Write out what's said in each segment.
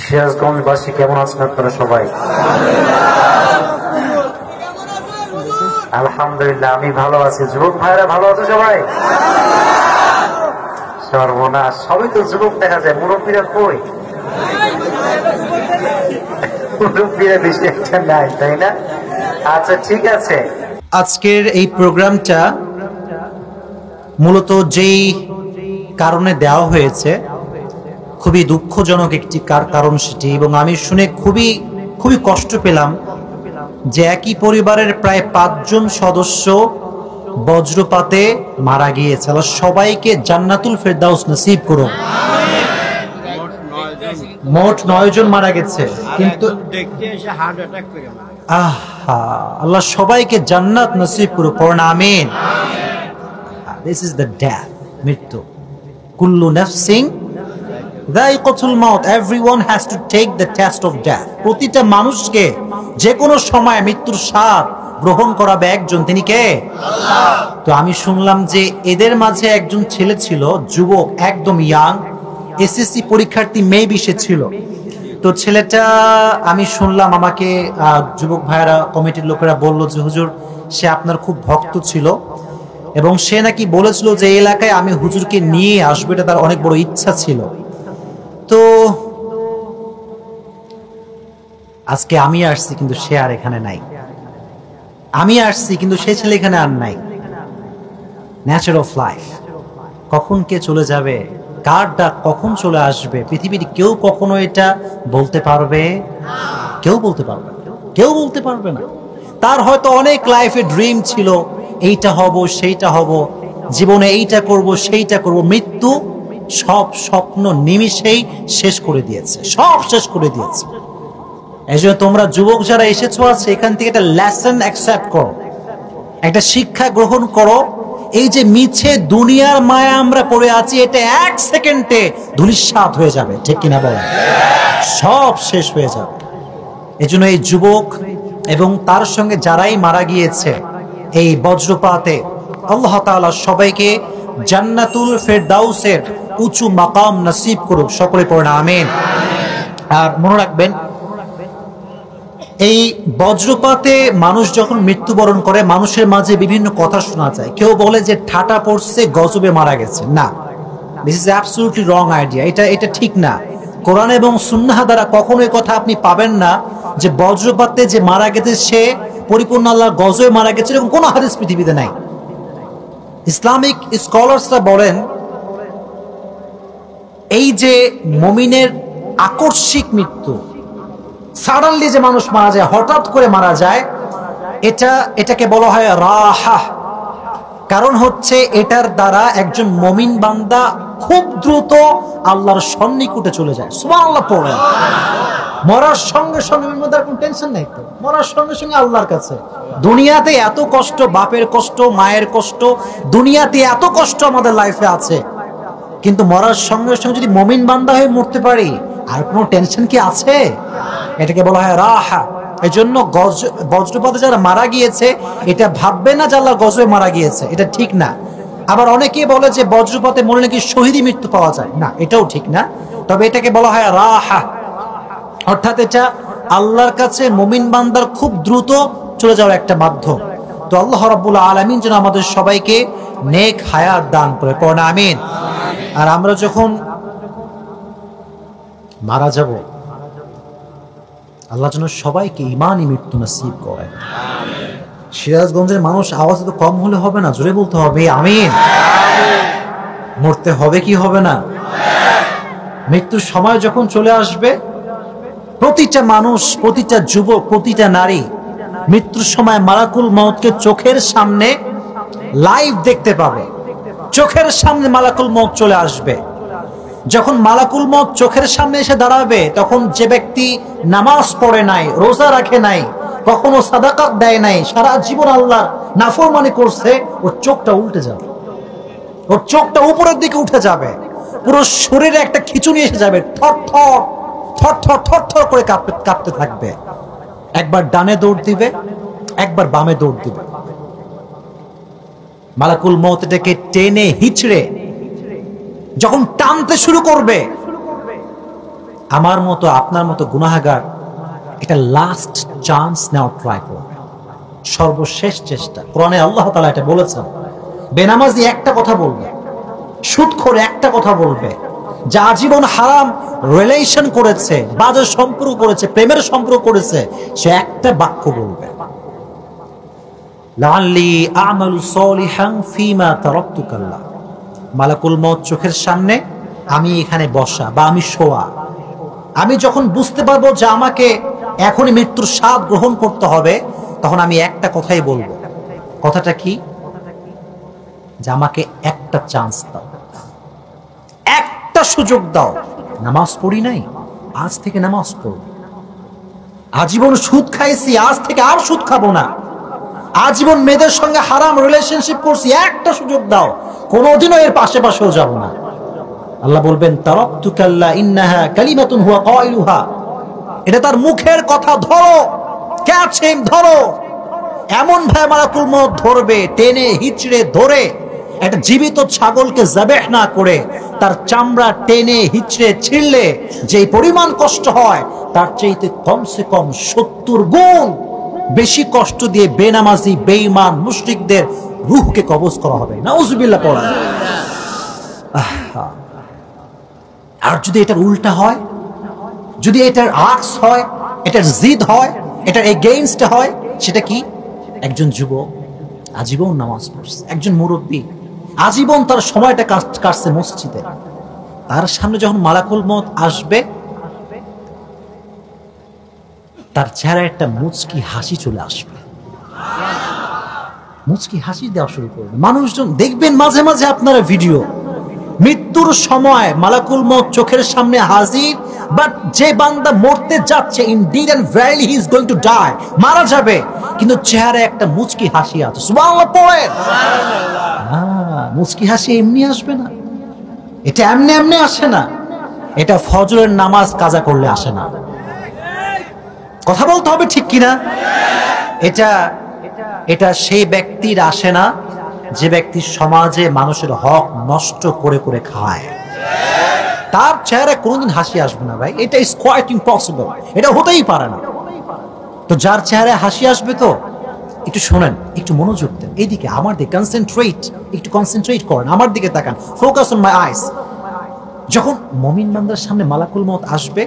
সিরাজগঞ্জবাসী কেমন আছেন আপনারা সবাই? আলহামদুলিল্লাহ, আমি ভালো আছি। যুবক ভাইরা ভালো আছে সবাই? সর্বনাশ, সবই তো যুবক দেখা যায়। মুরব্বীরা কই? মুরব্বীরা বেশি একটা নাই, তাই না? আচ্ছা ঠিক আছে। আজকের এই প্রোগ্রামটা মূলত যেই কারণে দেওয়া হয়েছে খুবই দুঃখজনক একটি কার কারণ সেটি। এবং আমি শুনে খুবই খুবই কষ্ট পেলাম যে একই পরিবারের প্রায় পাঁচজন সদস্য বজ্রপাতে মারা গিয়েছে। আল্লাহ সবাইকে জান্নাতুল ফেরদাউস নসিব করো মোট নয় জন মারা গেছে। কিন্তু। আহা আল্লাহ সবাইকে জান্নাত নসিব করো পড়ুন আমিন। দিস ইজ দ্য ডেথ মৃত্যু। কুল্লু নাফসিং দাইকাতুল মাউত everyone has to take the test of death প্রতিটা মানুষকে যে কোনো সময় মৃত্যুর স্বাদ গ্রহণ করাবে একজন। তিনি কে? তো আমি শুনলাম যে এদের মাঝে একজন ছেলে ছিল, যুবক, একদম ইয়াং এসএসসি পরীক্ষার্থী মেবি সে ছিল। তো ছেলেটা, আমি শুনলাম আমাকে যুবক ভাইয়েরা, কমিটির লোকেরা বলল যে, হুজুর, সে আপনার খুব ভক্ত ছিল। এবং সে নাকি বলেছিল যে এলাকায় আমি হুজুরকে নিয়ে আসব, এটা তার অনেক বড় ইচ্ছা ছিল। তো আজকে আমি আসছি, কিন্তু সে আর এখানে নাই। আমি আসছি, কিন্তু সে ছেলে এখানে আর নাই। ন্যাচার অফ লাইফ কখন কে চলে যাবে? কার ডাক কখন চলে আসবে? পৃথিবীর কেউ কখনো এটা বলতে পারবে? কেউ বলতে পারবে কেউ বলতে পারবে না। তার হয়তো অনেক লাইফে ড্রিম ছিল, এইটা হব, সেইটা হব। জীবনে এইটা করব, সেইটা করব। মৃত্যু সব স্বপ্ন নিমিষেই শেষ করে দিয়েছে। সব শেষ করে দিয়েছে। এই জন্য তোমরা যুবক যারা এসেছ আছে এখান থেকে একটা লেসন অ্যাকসেপ্ট করো। একটা শিক্ষা গ্রহণ করো। এই যে মিছে দুনিয়ার মায়া আমরা পড়ে আছি, এটা এক সেকেন্ডে ধুলিস্বাদ হয়ে যাবে। ঠিক কিনা বলেন সব শেষ হয়ে যাবে। এই জন্য এই যুবক এবং তার সঙ্গে যারাই মারা গিয়েছে, এই বজ্রপাতে আল্লাহ তাআলা সবাইকে জান্নাতুল ফেরদাউসের উঁচু মাকাম নসিব করুক সকলে পড়ে আমিন। আর মনে রাখবেন, এই বজ্রপাতে মানুষ যখন মৃত্যুবরণ করে, মানুষের মাঝে বিভিন্ন কথা শোনা যায়। কেউ বলে যে ঠাটা পড়ছে, গজবে মারা গেছে। না this is absolutely wrong idea এটা এটা ঠিক না। কোরআন এবং সুন্নাহ দ্বারা কখনো এই কথা আপনি পাবেন না যে বজ্রপাতে যে মারা গেছে, সে পরিপূর্ণ আল্লাহর গজবে মারা গেছে, এরকম কোনো হাদিস পৃথিবীতে নাই। ইসলামিক স্কলার্সরা বলেন, এই যে মমিনের আকস্মিক মৃত্যু, সাডেনলি যে মানুষ মারা যায়, হঠাৎ করে মারা যায়, এটা, এটাকে বলা হয় রাহা। কারণ হচ্ছে এটার দ্বারা একজন মমিন বান্দা খুব দ্রুত আল্লাহর সন্নিকুটে চলে যায়। সুবহানাল্লাহ পড়ে মরার সঙ্গে সঙ্গে মধ্যে আর কোনো টেনশন নাই তো। মরার সঙ্গে সঙ্গে আল্লাহর কাছে। দুনিয়াতে এত কষ্ট, বাপের কষ্ট, মায়ের কষ্ট, দুনিয়াতে এত কষ্ট আমাদের লাইফে আছে। কিন্তু মরার সঙ্গে সঙ্গে যদি মমিন বান্দা হয়ে মরতে পারি, আর কোনো টেনশন কি আছে? এটাকে বলা হয় রাহা। এই জন্য গজ, বজ্রপাতে যারা মারা গিয়েছে, এটা ভাববে না যে আল্লাহ গজবে মারা গিয়েছে। এটা ঠিক না। আবার অনেকে বলে যে বজ্রপাতে মরে নাকি শহীদি মৃত্যু পাওয়া যায়। না, এটাও ঠিক না। তবে এটাকে বলা হয় রাহা। অর্থাৎ এটা আল্লাহর কাছে মুমিন বান্দার খুব দ্রুত চলে যাওয়ার একটা মাধ্যম। তো আল্লাহ রাব্বুল আলামিন যেন আমাদের সবাইকে নেক হায়াত দান করে। পড়েন আমিন? আর আমরা যখন মারা যাব আল্লাহ যেন সবাইকে ইমানই মৃত্যু নসিব করে। সিরাজগঞ্জের মানুষ আওয়াজ তো কম হলে হবে না জোরে বলতে হবে আমিন। মরতে হবে কি হবে না? মৃত্যুর সময় যখন চলে আসবে প্রতিটা মানুষ, প্রতিটা যুবক, প্রতিটা নারী মৃত্যুর সময় মালাকুল মৌতকে চোখের সামনে লাইভ দেখতে পাবে। চোখের সামনে মালাকুল মৌত চলে আসবে। যখন মালাকুল মত চোখের সামনে এসে দাঁড়াবে, তখন যে ব্যক্তি নামাজ পড়ে নাই, রোজা রাখে নাই, কখনো সাদাকাত দেয় নাই, সারা জীবন আল্লাহ নাফরমানি করছে, ওর চোখটা উল্টে যাবে। ওর চোখটা উপরের দিকে উঠে যাবে। পুরো শরীরে একটা খিচুনি এসে যাবে থর থর থর থর থর থর করে কাঁপতে কাঁপতে থাকবে। একবার ডানে দৌড় দিবে, একবার বামে দৌড় দিবে। মালাকুল মত এটাকে টেনে হিচড়ে যখন টানতে শুরু করবে, আমার মতো, আপনার মতো গুনাহাগার এটা লাস্ট চান্স নেওয়ার ট্রাই করবে। সর্বশেষ চেষ্টা। কোরআনে আল্লাহ তালা এটা বলেছেন। বেনামাজি একটা কথা বলবে, সুদখোর একটা কথা বলবে। যে আজীবন হারাম রিলেশন করেছে বাজার সম্পর্ক করেছে, প্রেমের সম্পর্ক করেছে, সে একটা বাক্য বলবে। মালাকুল মত চোখের সামনে আমি এখানে বসা বা আমি শোয়া। আমি যখন বুঝতে পারব যে আমাকে এখনই মৃত্যুর স্বাদ গ্রহণ করতে হবে, তখন আমি একটা কথাই বলব। কথাটা কি? যে আমাকে একটা চান্স দাও। একটা সুযোগ দাও। নামাজ পড়ি নাই, আজ থেকে নামাজ পড়ব। আজীবন সুদ খাইছি, আজ থেকে আর সুদ খাব না। আজীবন মেয়েদের সঙ্গে হারাম রিলেশনশিপ করছি, একটা সুযোগ দাও। কোনোদিনও এর পাশে পাশেও যাব না। আল্লাহ বলবেন তারাক্তুকাল্লা ইন্নাহা কালিমাতুন হুয়া কাইলুহা এটা তার মুখের কথা, ধরো। ক্যাচ ধরো। এমন ভাবে মালাকুল মত ধরবে, টেনে, হিচড়ে, ধরে। একটা জীবিত ছাগলকে জাবেহ না করে তার চামড়া টেনে, হিচড়ে, ছিঁড়লে যে পরিমাণ কষ্ট হয়, তার চাইতে কমসে কম সত্তর গুণ বেশি কষ্ট দিয়ে বেনামাজি বেইমান মুশরিকদের রুহকে কবজ করা হবে। নাউজুবিল্লাহ পড়া আর যদি এটার উল্টা হয়, যদি এটার আর্টস হয়, এটার জিদ হয়, এটার এগেইনস্ট হয়, সেটা কি? একজন যুবক আজীবন নামাজ পড়ছে, একজন মুরব্বী আজীবন তার সময়টা কাট- কাটছে মসজিদে। তার সামনে যখন মালাকুল মত আসবে, তার চেহারা একটা মুচকি হাসি চলে আসবে। মুচকি হাসি দেওয়া শুরু করবে। মানুষজন দেখবেন মাঝে মাঝে আপনারা ভিডিও মৃত্যুর সময় মালাকুল মত চোখের সামনে হাজির বাট যে বান্দা মরতে যাচ্ছে indeed and verily he is going to die মারা যাবে। কিন্তু চেহারায় একটা মুচকি হাসি আছে। সুবহানাল্লাহ আহ, মুচকি হাসি এমনি আসবে না। এটা এমনি এমনি আসে না। এটা ফজরের নামাজ কাজা করলে আসে না। কথা বলতে হবে ঠিক কিনা? এটা এটা সেই ব্যক্তির আসে না। যে ব্যক্তি সমাজে মানুষের হক নষ্ট করে করে খায়, তার চেহারায় কোনোদিন হাসি আসবে না ভাই। এটা ইজ কোয়াইট ইম্পসিবল এটা হতেই পারে না। তো যার চেহারায় হাসি আসবে তো, একটু শোনেন, একটু মনোযোগ দেন। এইদিকে আমার দিকে কনসেন্ট্রেট একটু কনসেন্ট্রেট করেন। আমার দিকে তাকান। ফোকাস অন মাই আইস যখন মমিন বান্দার সামনে মালাকুল মত আসবে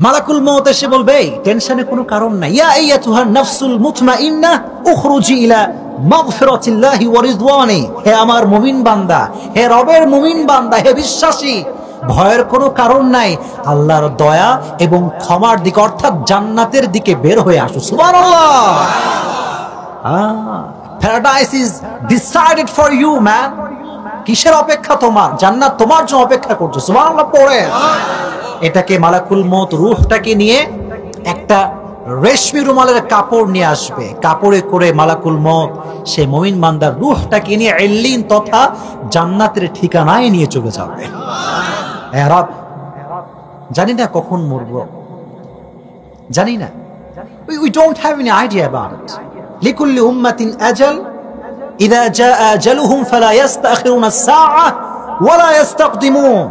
মালাকুল মত এসে বলবে "এই, টেনশনে কোনো কারণ নাই। ইয়া আইয়াতুহা নাফসুল মুতমাইন্না উখরুজি ইলা মাগফিরাতিল্লাহি ওয়া রিদওয়ানি। হে আমার মুমিন বান্দা হে রবের মুমিন বান্দা হে বিশ্বাসী ভয়ের কোনো কারণ নাই। আল্লাহর দয়া এবং ক্ষমার দিকে অর্থাৎ জান্নাতের দিকে বের হয়ে আসো। সুবহানাল্লাহ। Paradise is decided for you man কিসের অপেক্ষা তোমার? জান্নাত তোমার জন্য অপেক্ষা করছ। সুবহানাল্লাহ, পড়ে। এটাকে মালাকুল মত রুহটাকে নিয়ে একটা রেশমি রুমালের কাপড় নিয়ে আসবে। কাপড়ে করে মালাকুল মত সে মমিন মান্দার রুহটাকে নিয়ে এল্লিন তথা জান্নাতের ঠিকানায় নিয়ে চলে যাবে। জানি না কখন মরব। জানি না। We don't have any idea about লিকুল্লি উম্মাতিন আজাল ইদা জা আজালুহুম ফালা ইয়াস্তাখিরুনা সাআ ওয়ালা ইয়াস্তাকদিমুন।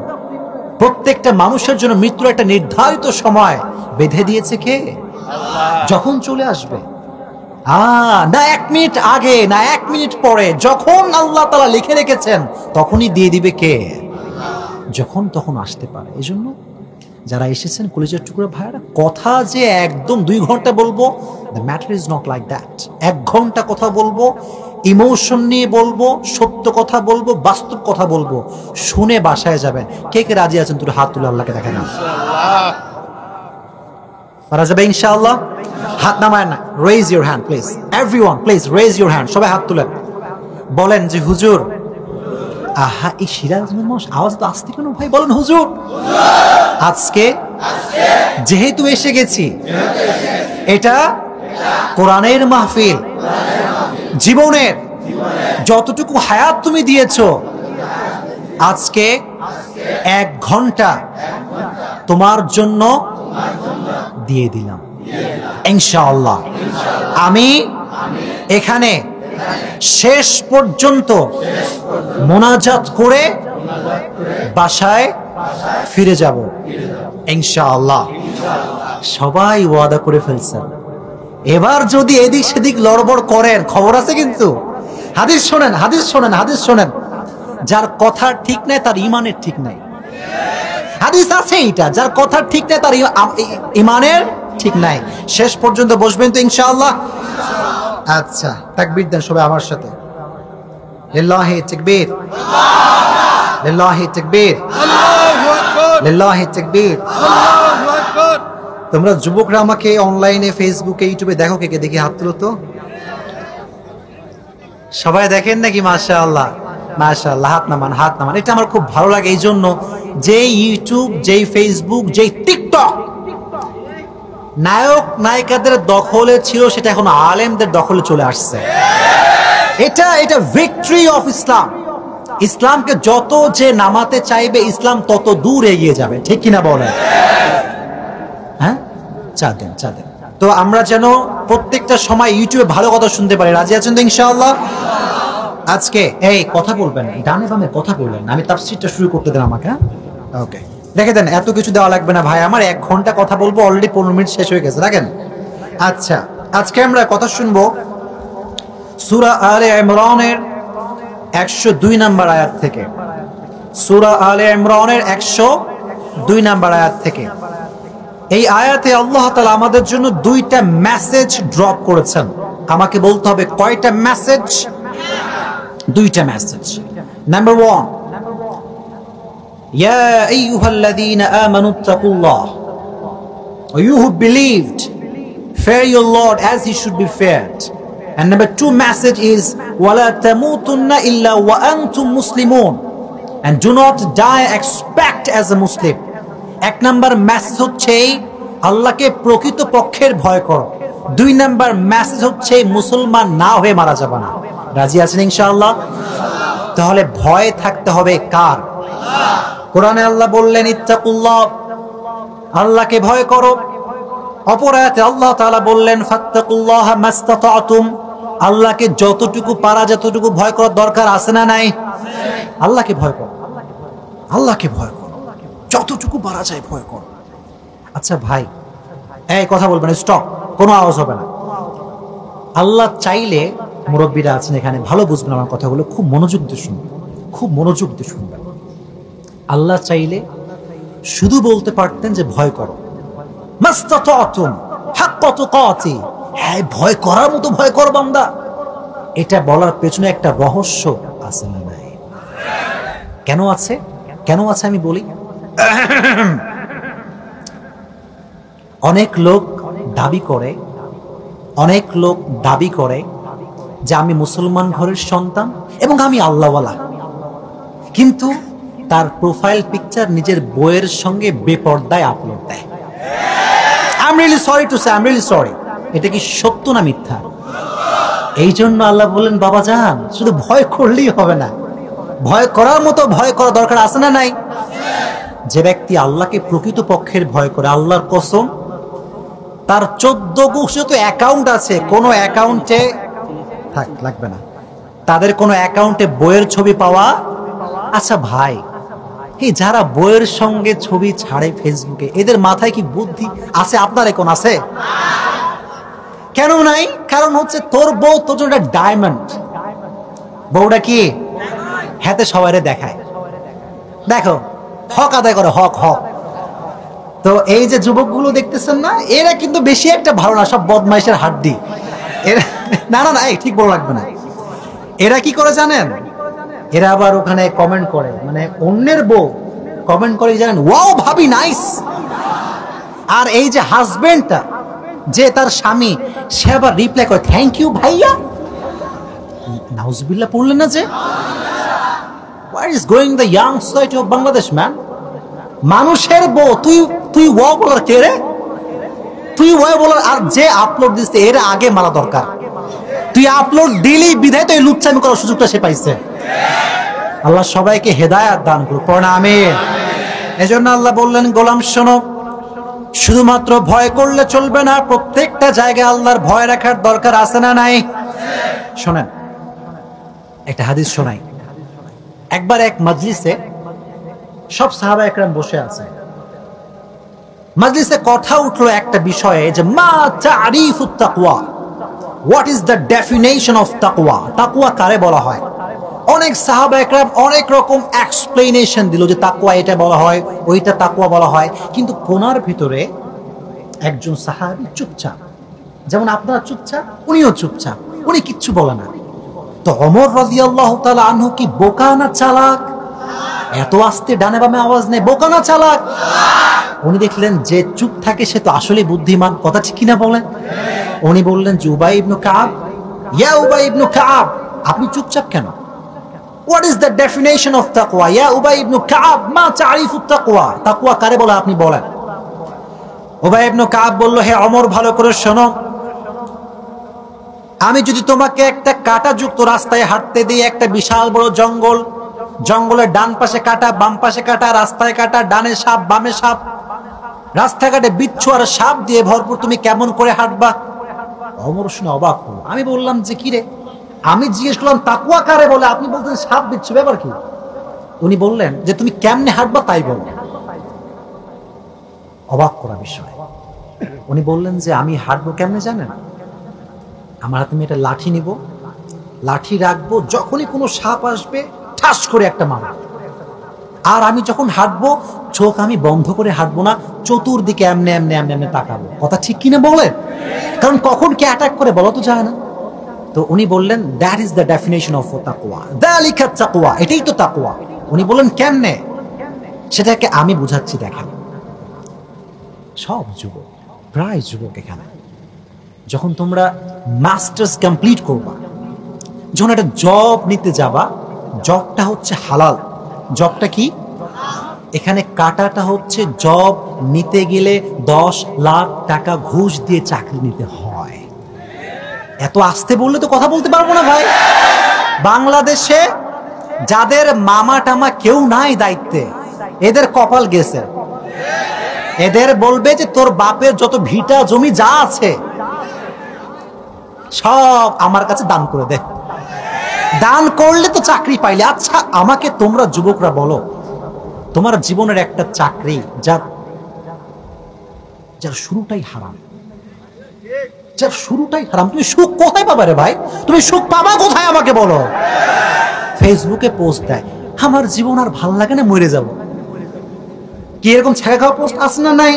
প্রত্যেকটা মানুষের জন্য মৃত্যুর একটা নির্ধারিত সময় বেঁধে দিয়েছে কে? যখন চলে আসবে। না এক মিনিট আগে না এক মিনিট পরে যখন আল্লাহ তালা লিখে রেখেছেন তখনই দিয়ে দিবে কে? যখন তখন আসতে পারে। এজন্য জন্য যারা এসেছেন কলেজের টুকরো ভাইয়ারা কথা যে একদম দুই ঘণ্টা বলব the matter is not like that এক ঘণ্টা কথা বলব ইমোশন নিয়ে বলব সত্য কথা বলব বাস্তব কথা বলব শুনে বাসায় যাবেন। কে কে রাজি আছেন? তুই হাত তুলে আল্লাহকে দেখেন। পারা যাবে ইনশাআল্লাহ? হাত নামায় না। Raise your hand please everyone please raise your hand সবাই হাত তুলেন বলেন যে হুজুর আহা, এই সিরাজ মানুষ আওয়াজ তো আসতে কেন? ভাই, বলেন, হুজুর। আজকে যেহেতু এসে গেছি, এটা কোরআনের মাহফিল। জীবনের যতটুকু হায়াত তুমি দিয়েছ, আজকে এক ঘণ্টা তোমার জন্য দিয়ে দিলাম। ইনশাআল্লাহ। আমি এখানে শেষ পর্যন্ত মোনাজাত করে বাসায় ফিরে যাব। ইনশাআল্লাহ। সবাই ওয়াদা করে ফেলছেন এবার যদি এদিক সেদিক লড়বড় করেন, খবর আছে কিন্তু। হাদিস শোনেন হাদিস শোনেন হাদিস শোনেন। যার কথা ঠিক নাই, তার ইমানের ঠিক নাই। হাদিস আছে এইটা, যার কথা ঠিক নাই, তার ইমানের ঠিক নাই। শেষ পর্যন্ত বসবেন তো ইনশাআল্লাহ। আচ্ছা তাকবীর দেন সবাই আমার সাথে। লিল্লাহি তাকবীর। লিল্লাহি তাকবীর। লিল্লাহি তাকবীর। তোমরা যুবকরা আমাকে অনলাইনে ফেসবুকে ইউটিউবে দেখো কে কে দেখি হাত তুলো তো। সবাই দেখেন নাকি? মাশাআল্লাহ। মাশাআল্লাহ হাত নামান হাত নামান। এটা আমার খুব ভালো লাগে। এই জন্য যে ইউটিউব যেই ফেসবুক যেই টিকটক নায়ক নায়িকাদের দখলে ছিল, সেটা এখন আলেমদের দখলে চলে আসছে। এটা এটা ভিক্টরি অফ ইসলাম ইসলামকে যত যে নামাতে চাইবে, ইসলাম তত দূর এগিয়ে যাবে। ঠিক কিনা বলেন? হ্যাঁ? চা দেন চা দেন। তো আমরা যেন প্রত্যেকটা সময় ইউটিউবে ভালো কথা শুনতে পারি। রাজি আছেন তো ইনশাআল্লাহ? আজকে, এই, কথা বলবেন ডানে বামে কথা বলবেন আমি তাফসিরটা শুরু করতে দেন আমাকে ওকে দেখে দেন, এত কিছু দেওয়া লাগবে না ভাই। আমার এক ঘণ্টা কথা বলব অলরেডি পনেরো মিনিট শেষ হয়ে গেছে, দেখেন? আচ্ছা আজকে আমরা কথা শুনব সুরা আলে ইমরানের একশো দুই নাম্বার আয়াত থেকে। সুরা আলে ইমরানের একশো দুই নাম্বার আয়াত থেকে। এই আয়াতে আল্লাহ তাআলা আমাদের জন্য দুইটা মেসেজ ড্রপ করেছেন। আমাকে বলতে হবে কয়টা মেসেজ দুইটা message number one يا أيها الذين آمنوا اتقوا الله You who believed fear your Lord as he should be feared and number two message is ولا تموتن إلا وأنتم مسلمون and do not die expect as a Muslim এক নাম্বার মেসেজ হচ্ছে আল্লাহকে প্রকৃত পক্ষের ভয় করো দুই নাম্বার মেসেজ হচ্ছে মুসলমান না হয়ে মারা যাবে না রাজি আছেন ইনশাআল্লাহ তাহলে ভয় থাকতে হবে কার কোরআনে আল্লাহ বললেন, ইত্তাকুল্লাহ, আল্লাহকে ভয় করো। অপরায়াতে আল্লাহ তাআলা বললেন, ফাত্তাকুল্লাহ মাস্তাতাতুম, আল্লাহকে যতটুকু পারা, যতটুকু ভয় করার দরকার আছে না নাই, আল্লাহকে ভয় করো, আল্লাহকে ভয় করো, যতটুকু পারা যায় ভয় করো। আচ্ছা ভাই, এই কথা বলবেন স্টপ কোনো আওয়াজ হবে না। আল্লাহ চাইলে মুরব্বীরা আছেন এখানে, ভালো বুঝবেন আমার কথাগুলো, খুব মনোযোগ দিয়ে শুনবেন, খুব মনোযোগ দিয়ে শুনবেন। আল্লাহ চাইলে শুধু বলতে পারতেন যে ভয় করো। হ্যাঁ ভয় করার মতো ভয় কর বান্দা। এটা বলার পেছনে একটা রহস্য আছে না নাই? কেন আছে? কেন আছে আমি বলি? অনেক লোক দাবি করে, অনেক লোক দাবি করে যে আমি মুসলমান ঘরের সন্তান এবং আমি আল্লাহওয়ালা। কিন্তু তার প্রোফাইল পিকচার নিজের বইয়ের সঙ্গে বেপর্দায় আপলোড দেয়। I really sorry to say really sorry এটা কি সত্য না মিথ্যা? এই জন্য আল্লাহ বললেন, বাবা যান শুধু ভয় করলেই হবে না। ভয় করার মতো ভয় করা দরকার আছে না নাই? যে ব্যক্তি আল্লাহকে প্রকৃত পক্ষের ভয় করে, আল্লাহর কসম, তার চোদ্দ গোষ্ঠী তো অ্যাকাউন্ট আছে, কোনো অ্যাকাউন্টে থাক, লাগবে না। তাদের কোনো অ্যাকাউন্টে বইয়ের ছবি পাওয়া আচ্ছা ভাই এই যারা বইয়ের সঙ্গে ছবি ছাড়ে ফেসবুকে, এদের মাথায় কি বুদ্ধি আছে? আপনার এখন আছে? কেন নাই? কারণ হচ্ছে তোর বউ তোর জন্য ডায়মন্ড বউটা কি? হাতে সবাইরে দেখায়। দেখো, হক আদায় করে, হক হক। তো এই যে যুবকগুলো দেখতেছেন না, এরা কিন্তু বেশি একটা ভালো না, সব বদমাইশের হাড্ডি। এরা না না না ঠিক বড় লাগবে না। এরা কি করে জানেন? এরা আবার ওখানে কমেন্ট করে। মানে অন্যের বউ কমেন্ট করে জানেন, ওয়াও ভাবি নাইস আর এই যে হাজবেন্ডটা যে তার স্বামী, সে আবার রিপ্লাই করে থ্যাংক ইউ ভাইয়া। নাউজবিল্লা পড়লেন না যে? What is going the young society of Bangladesh man মানুষের বউ, তুই তুই ওয়া বলার কে রে? তুই ওয়া বলার, আর যে আপলোড দিচ্ছে এর আগে মারা দরকার। তুই আপলোড দিলি, বিধায় তো এই লুচ্ছামি করার সুযোগটা সে পাইছে। আল্লাহ সবাইকে হেদায়াত দান করুক। পড়া আমি এজন্য আল্লাহ বললেন, গোলাম শোনো, শুধুমাত্র ভয় করলে চলবে না, প্রত্যেকটা জায়গায় আল্লাহর ভয় রাখার দরকার আছে না নাই? শোনেন, একটা হাদিস শোনাই। একবার এক মজলিসে সব সাহাবা একরাম বসে আছে। মাজলিসে কথা উঠল একটা বিষয়ে যে, মা তারিফুত তাকওয়া? What is the definition of তাকুয়া তাকুয়া কারে বলা হয়? অনেক সাহাবা একরাম অনেক রকম এক্সপ্লেনেশন দিল যে তাকওয়া এটা বলা হয়, ওইটা তাকওয়া বলা হয়। কিন্তু কোনার ভিতরে একজন সাহাবি চুপচাপ। যেমন আপনারা চুপচাপ, উনিও চুপচাপ। উনি কিচ্ছু বলে না। তো অমর রাদিয়াল্লাহু তাআলা আনহু কি বোকা না চালাক? এত আস্তে ডানে বামে আওয়াজ নেই বোকা না চালাক? উনি দেখলেন যে চুপ থাকে সে তো আসলে বুদ্ধিমান। কথা ঠিক কিনা বলেন? উনি বললেন যে উবাই ইবনু কাব, ইয়া উবাই ইবনু কাব, আপনি চুপচাপ কেন? What is the definition of তাকওয়া ইয়া উবাই ইবনু কাব মা তারিফু তাকওয়া তাকওয়া কারে বলে আপনি বলেন? উবাই ইবনু কাব বলল, হে অমর, ভালো করে শোনো। আমি যদি তোমাকে একটা কাটা যুক্ত রাস্তায় হাঁটতে দিই, একটা বিশাল বড় জঙ্গল, জঙ্গলের ডান পাশে কাটা, বাম পাশে কাটা, রাস্তায় কাটা, ডানে সাপ, বামে সাপ, রাস্তাঘাটে বিচ্ছু আর সাপ দিয়ে ভরপুর, তুমি কেমন করে হাঁটবা? অমর শুনে অবাক হলো। আমি বললাম যে, কি রে? আমি জিজ্ঞেস করলাম তাকুয়া কারে বলে? আপনি বলতেন সাপ বিচ্ছু ব্যাপার কি? উনি বললেন যে, তুমি কেমনে হাঁটবা তাই বলো। অবাক করা বিষয়। উনি বললেন যে, আমি হাঁটবো কেমনে জানেন? আমার হাতে আমি একটা লাঠি নিব। লাঠি রাখব, যখনই কোনো সাপ আসবে, ঠাস করে একটা মারব। আর আমি যখন হাঁটবো, চোখ আমি বন্ধ করে হাঁটবো না, চতুর্দিকে এমনি এমনি এমনি এমনি তাকাবো। কথা ঠিক কিনা বলেন কারণ কখন কে অ্যাটাক করে বলা তো যায় না। তো উনি বললেন that is the definition of তাকুয়া দ্যালিকা তাকুয়া এটাই তো তাকুয়া উনি বললেন, কেমনে? সেটাকে আমি বুঝাচ্ছি, দেখেন। সব যুবক, প্রায় যুবক এখানে, যখন তোমরা মাস্টার্স কমপ্লিট করবা, যখন একটা জব নিতে যাবা, জবটা হচ্ছে হালাল। জবটা কি? এখানে কাটাটা হচ্ছে জব নিতে গেলে দশ লাখ টাকা ঘুষ দিয়ে চাকরি নিতে হয়। এত আসতে বললে তো কথা বলতে পারব না ভাই। বাংলাদেশে যাদের মামা টামা কেউ নাই দায়িত্বে, এদের কপাল গেছে। এদের বলবে যে তোর বাপের যত ভিটা জমি যা আছে, সব আমার কাছে দান করে দে। দান করলে তো চাকরি পাইলে। আচ্ছা আমাকে তোমরা যুবকরা বলো, তোমার জীবনের একটা চাকরি, যার যার শুরুটাই হারাম। যার শুরুটাই হারাম। তুমি সুখ কোথায় পাবা রে ভাই? তুমি সুখ পাবা কোথায় আমাকে বলো? ফেসবুকে পোস্ট দেয় আমার জীবন আর ভালো লাগে না মরে যাব। কি এরকম ছেঁকা খাওয়া পোস্ট আছে না নাই?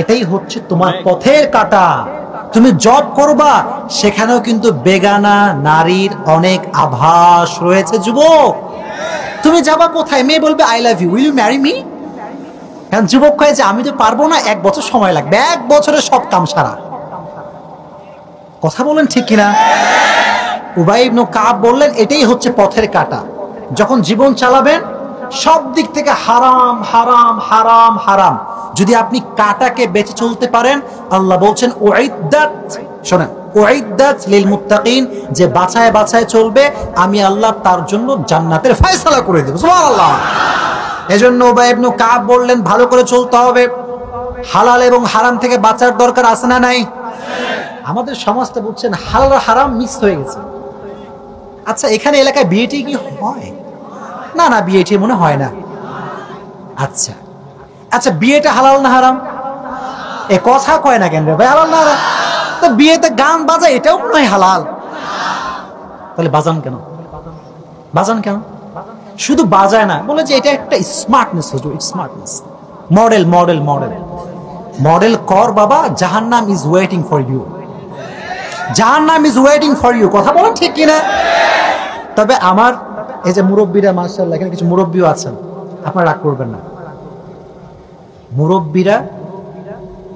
এটাই হচ্ছে তোমার পথের কাটা। তুমি জব করবা সেখানেও কিন্তু বেগানা নারীর অনেক আভাস রয়েছে যুবক। তুমি যাবা কোথায়? মেয়ে বলবে I love you will you marry me কারণ যুবক কয়ে যে আমি তো পারব না এক বছর সময় লাগবে এক বছরে সব কাম সারা। কথা বলেন ঠিক কিনা? উবাই কাব বললেন, এটাই হচ্ছে পথের কাটা। যখন জীবন চালাবেন, সব দিক থেকে হারাম হারাম হারাম হারাম। যদি আপনি কাটাকে বেঁচে চলতে পারেন, আল্লাহ বলছেন ওয়াইদাত শোনেন ওয়াইদাত লিল মুত্তাকিন যে বাছায় বাছায় চলবে, আমি আল্লাহ তার জন্য জান্নাতের ফয়সালা করে দেব। সুবহানাল্লাহ। এজন্য উবাই ইবনু কাব বললেন, ভালো করে চলতে হবে। হালাল এবং হারাম থেকে বাঁচার দরকার আছে না নাই? আমাদের সমাজটা বুঝছেন হালাল হারাম মিক্স হয়ে গেছে। আচ্ছা এখানে এলাকায় বিয়েটি কি হয়? না না বিয়েটি মনে হয় না। আচ্ছা। আচ্ছা বিয়েটা হালাল না হারাম? এ কথা কয় না কেন ভাই, হালাল না হারাম? তো বিয়েতে গান বাজা, এটাও মনে হয় হালাল। তাহলে বাজান কেন? বাজান কেন? শুধু বাজায় না, বলে যে এটা একটা স্মার্টনেস হুজুর smartness model model model model কর বাবা, জাহান্নাম ইজ ওয়েটিং ফর ইউ জাহান্নাম ইজ ওয়েটিং ফর ইউ কথা বলেন ঠিক কিনা? তবে আমার এই যে মুরব্বীরা মার্শাল্লাহ এখানে কিছু মুরব্বীও আছেন। আপনারা রাগ করবেন না। মুরব্বীরা,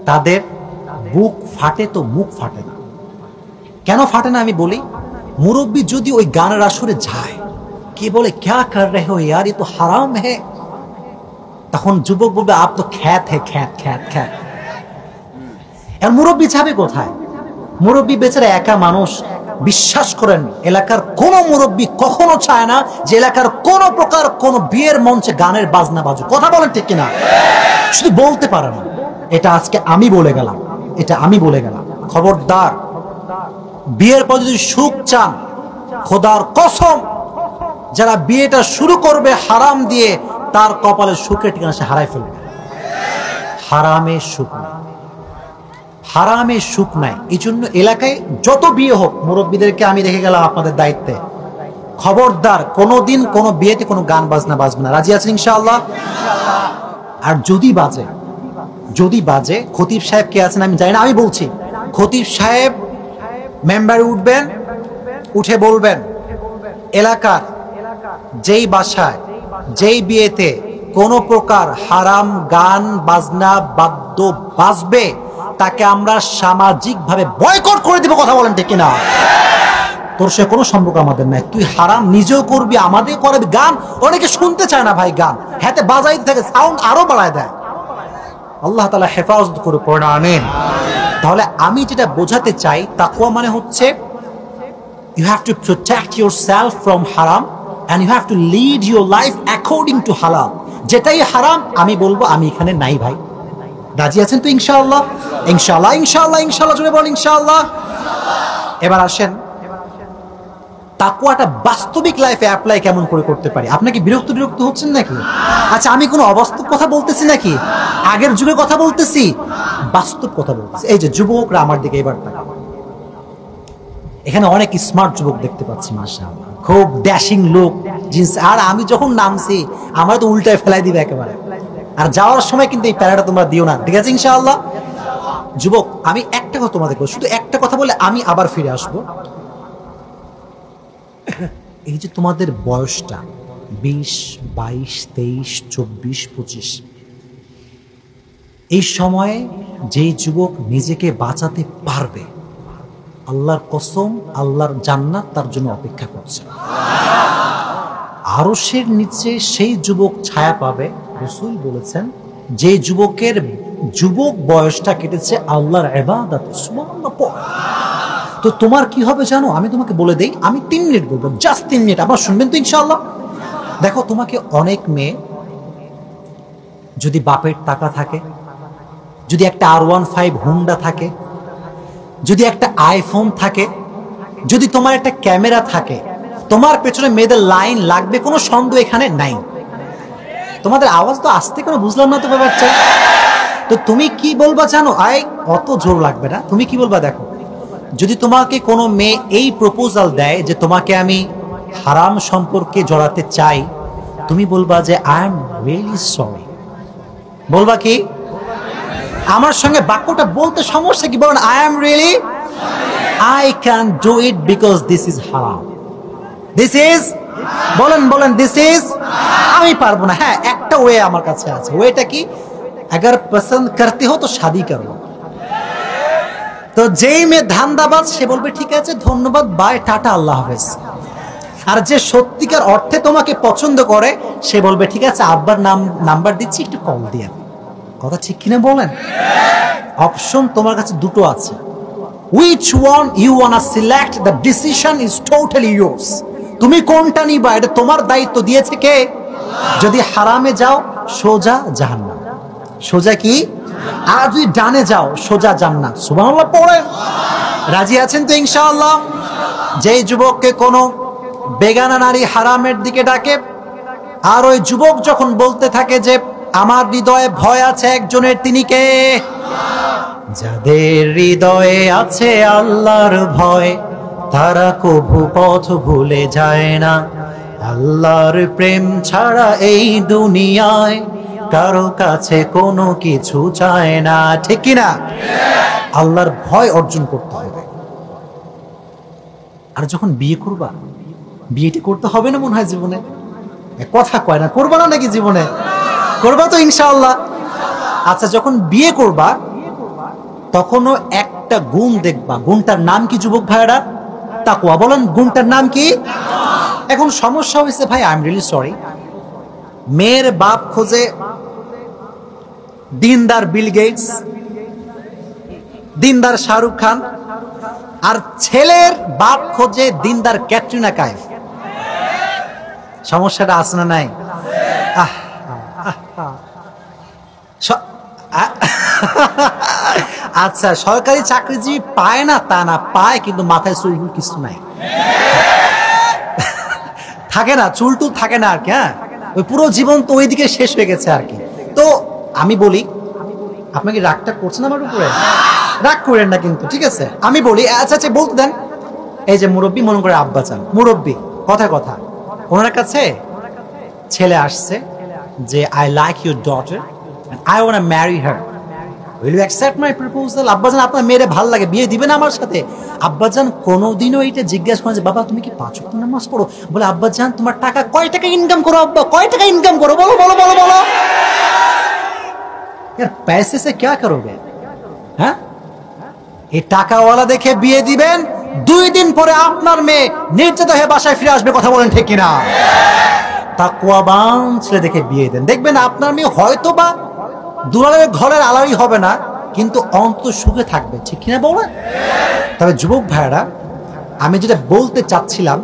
তাদের বুক ফাটে তো মুখ ফাটে না। কেন ফাটে না আমি বলি? মুরব্বী যদি ওই গানের আসরে যায়, কে বলে, ক্যা কর রে হো ইয়ার তো হারাম হে। তখন যুবক বলবে, আপ তো খ্যাত হে, খ্যাত খ্যাত খ্যাত। আর মুরব্বী যাবে কোথায়? মুরব্বী বেচারা একা মানুষ, বিশ্বাস করেন, এলাকার কোন মুরব্বী কখনো চায় না যে এলাকার কোন প্রকার কোন বিয়ের মঞ্চে গানের বাজনা বাজু কথা বলেন ঠিক কিনা? শুধু বলতে পারে না। এটা আজকে আমি বলে গেলাম। এটা আমি বলে গেলাম। খবরদার, বিয়ের পর যদি সুখ চান, খোদার কসম, যারা বিয়েটা শুরু করবে হারাম দিয়ে, তার কপালে সুখের ঠিকানা সে হারাই ফেলবে। হারামে সুখ নাই। হারামে সুখ নাই। এই জন্য এলাকায় যত বিয়ে হোক, মুরব্বীদেরকে আমি রেখে গেলাম আপনাদের দায়িত্বে। খবরদার, কোনোদিন কোনো বিয়েতে কোনো গান বাজনা বাজবে না। রাজি আছেন ইনশাআল্লাহ? আর যদি বাজে যদি বাজে, খতিব সাহেব কে আছেন আমি জানি না, আমি বলছি, খতিব সাহেব মেম্বারে উঠবেন, উঠে বলবেন, এলাকার যেই বাসায়, যেই বিয়েতে কোন প্রকার হারাম গান, বাজনা, বাদ্য বাজবে তাকে আমরা সামাজিকভাবে বয়কট করে দিব কথা বলেন ঠিক না তোর সে কোনো সম্পর্ক আমাদের নাই। তুই হারাম, নিজেও করবি আমাদের করবি। গান অনেকে শুনতে চায় না ভাই গান। হাতে বাজাই থাকে সাউন্ড আরও বাড়ায় দেয়। আল্লাহ তালা হেফাজত করে পড়ে আনেন তাহলে আমি যেটা বোঝাতে চাই তাকুয়া মানে হচ্ছে, you have to protect yourself from হারাম and you have to lead your life according to halal যেটাই হারাম, আমি বলব, আমি এখানে নাই ভাই। রাজি আছেন তো ইনশাআল্লাহ? ইনশাআল্লাহ ইনশাআল্লাহ ইনশাআল্লাহ জুড়ে বল ইনশাআল্লাহ। এবার আসেন তাকুয়াটা বাস্তবিক লাইফে অ্যাপ্লাই কেমন করে করতে পারি? আপনাকে বিরক্ত বিরক্ত হচ্ছেন নাকি? আচ্ছা আমি কোনো অবাস্তব কথা বলতেছি নাকি? আগের যুগে কথা বলতেছি। বাস্তব কথা বলতেছি। এই যে যুবকরা আমার দিকে এবার। এখানে অনেক স্মার্ট যুবক দেখতে পাচ্ছি মাসা খুব ড্যাশিং লোক। জিন্স আর আমি যখন নামছি, আমার তো উল্টায় ফেলাই দিবে একেবারে। আর যাওয়ার সময় কিন্তু এই প্যারাটা তোমরা দিও না। ঠিক আছে ইনশাআল্লাহ? যুবক, আমি একটা কথা তোমাদের শুধু একটা কথা বলে আমি আবার ফিরে আসব। এই যে তোমাদের বয়সটা, বিশ, বাইশ, তেইশ, চব্বিশ, পঁচিশ, এই সময়ে যেই যুবক নিজেকে বাঁচাতে পারবে, আল্লাহর কসম, আল্লাহর জান্নাত তার জন্য অপেক্ষা করছে। আরসের নিচে সেই যুবক ছায়া পাবে রসুল বলেছেন, যে যুবকের যুবক বয়সটা কেটেছে আল্লাহর এবাদত। তো তোমার কি হবে জানো? আমি তোমাকে বলে দেই, আমি তিন মিনিট বলব, জাস্ট তিন মিনিট, আবার শুনবেন তো ইনশাআল্লাহ। দেখো, তোমাকে অনেক মেয়ে, যদি বাপের টাকা থাকে, যদি একটা আর ওয়ান ফাইভ হুন্ডা থাকে, যদি একটা আইফোন থাকে, যদি তোমার একটা ক্যামেরা থাকে, তোমার পেছনে মেয়েদের লাইন লাগবে, কোনো সন্দেহ এখানে নাই। তোমাদের আওয়াজ তো আসতে কোনো বুঝলাম না তো ব্যাপারটা। তো তুমি কি বলবা জানো? আয় অত জোর লাগবে না। তুমি কি বলবা দেখো? যদি তোমাকে কোনো মেয়ে এই প্রপোজাল দেয় যে তোমাকে আমি হারাম সম্পর্কে জড়াতে চাই, তুমি বলবা যে আই এম রিয়েলি সরি বলবা কি? আমার সঙ্গে বাক্যটা বলতে সমস্যা কি? বলেন I am really I can do it because this is হারাম দিস ইজ বলেন বলেন দিস ইজ আমি পারবো না হ্যাঁ একটা ওয়ে আমার কাছে আছে ওয়েটা কি अगर पसंद करते हो तो शादी कर लो তো যেই মেয়ে ধান্দাবাজ সে বলবে ঠিক আছে ধন্যবাদ বাই টাটা আল্লাহ হাফেজ আর যে সত্যিকার অর্থে তোমাকে পছন্দ করে সে বলবে ঠিক আছে আব্বার নাম নাম্বার দিচ্ছি একটু কল দিয়ে কথা ঠিক কিনা বলেন অপশন তোমার কাছে দুটো আছে which one you wanna select the decision is totally yours তুমি কোনটা নিবা? এটা তোমার দায়িত্ব। দিয়েছে কে? যদি হারামে যাও, সোজা জাহান্নাম। সোজা কি? আর যদি ডানে যাও, সোজা জান্নাত। সুবহানাল্লাহ, পড়েন। রাজি আছেন তো, ইনশাআল্লাহ? যেই যুবককে কোনো বেগানা নারী হারামের দিকে ডাকে, আর ওই যুবক যখন বলতে থাকে যে, আমার হৃদয়ে ভয় আছে একজনের, তিনি কে? যাদের হৃদয়ে আছে আল্লাহর ভয় তারা কভু পথ ভুলে যায় না। আল্লাহর প্রেম ছাড়া এই দুনিয়ায় কারও কাছে কোনো কিছু চায় না। ঠিক না আল্লাহর ভয় অর্জন করতে হবে। আর যখন বিয়ে করবা, বিয়েটি করতে হবে না মনে হয় জীবনে? কথা কয় না, করবা না নাকি জীবনে? করবা তো ইনশাআল্লাহ। আচ্ছা যখন বিয়ে করবা, তখনও একটা গুণ দেখবা। গুণটার নাম কি, যুবক ভাইয়েরা? তাকুয়া বলেন গুণটার নাম কি? এখন সমস্যা হয়েছে ভাই আই এম রিয়েলি সরি মেয়ের বাপ খোঁজে দিনদার বিল গেটস দিনদার শাহরুখ খান আর ছেলের বাপ খোঁজে দিনদার ক্যাটরিনা কাইফ সমস্যাটা আছে না নাই? আহ, আচ্ছা সরকারি চাকরিজীবী পায় না, তা না, পায়, কিন্তু মাথায় চুল কিছু নাই। থাকে না, চুল টুল থাকে না আর কি হ্যাঁ? ওই পুরো জীবন তো ওইদিকে শেষ হয়ে গেছে আর কি। তো আমি বলি আপনাকে রাগটা করছেন আমার উপরে? রাগ করেন না কিন্তু, ঠিক আছে? আমি বলি আচ্ছা আচ্ছা বলতে দেন। এই যে মুরব্বী, মনে করে আব্বা চান। মুরব্বী, কথা কথা। ওনার কাছে ছেলে আসছে যে I like your daughter I want marry her will you accept my proposal আব্বাজান আপনার মেয়েরে ভাল লাগে বিয়ে দিবেন আমার সাথে আব্বাজান কোনোদিনও এটা জিজ্ঞাসা করেন যে বাবা তুমি কি পাঁচ ওয়াক্ত নামাজ পড়ো বলে আব্বাজান তোমার টাকা কয় টাকা ইনকাম করো আব্বা কয় টাকা ইনকাম করো বলো বলো বলো বলো यार पैसे से क्या करोगे হ্যাঁ এই টাকাওয়ালা দেখে বিয়ে দিবেন দুই দিন পরে আপনার মেয়ে নির্যাত হয়ে বাসায় ফিরে আসবে কথা বলেন ঠিক কিনা তাকুয়াবান ছেলে দেখে বিয়ে দেন দেখবেন আপনার মেয়ে হয়তো বা দুলালের ঘরের আলারি হবে না কিন্তু অন্ত সুখে থাকবে ঠিক কিনা বলেন তবে যুবক ভাইয়েরা আমি যেটা বলতে চাচ্ছিলাম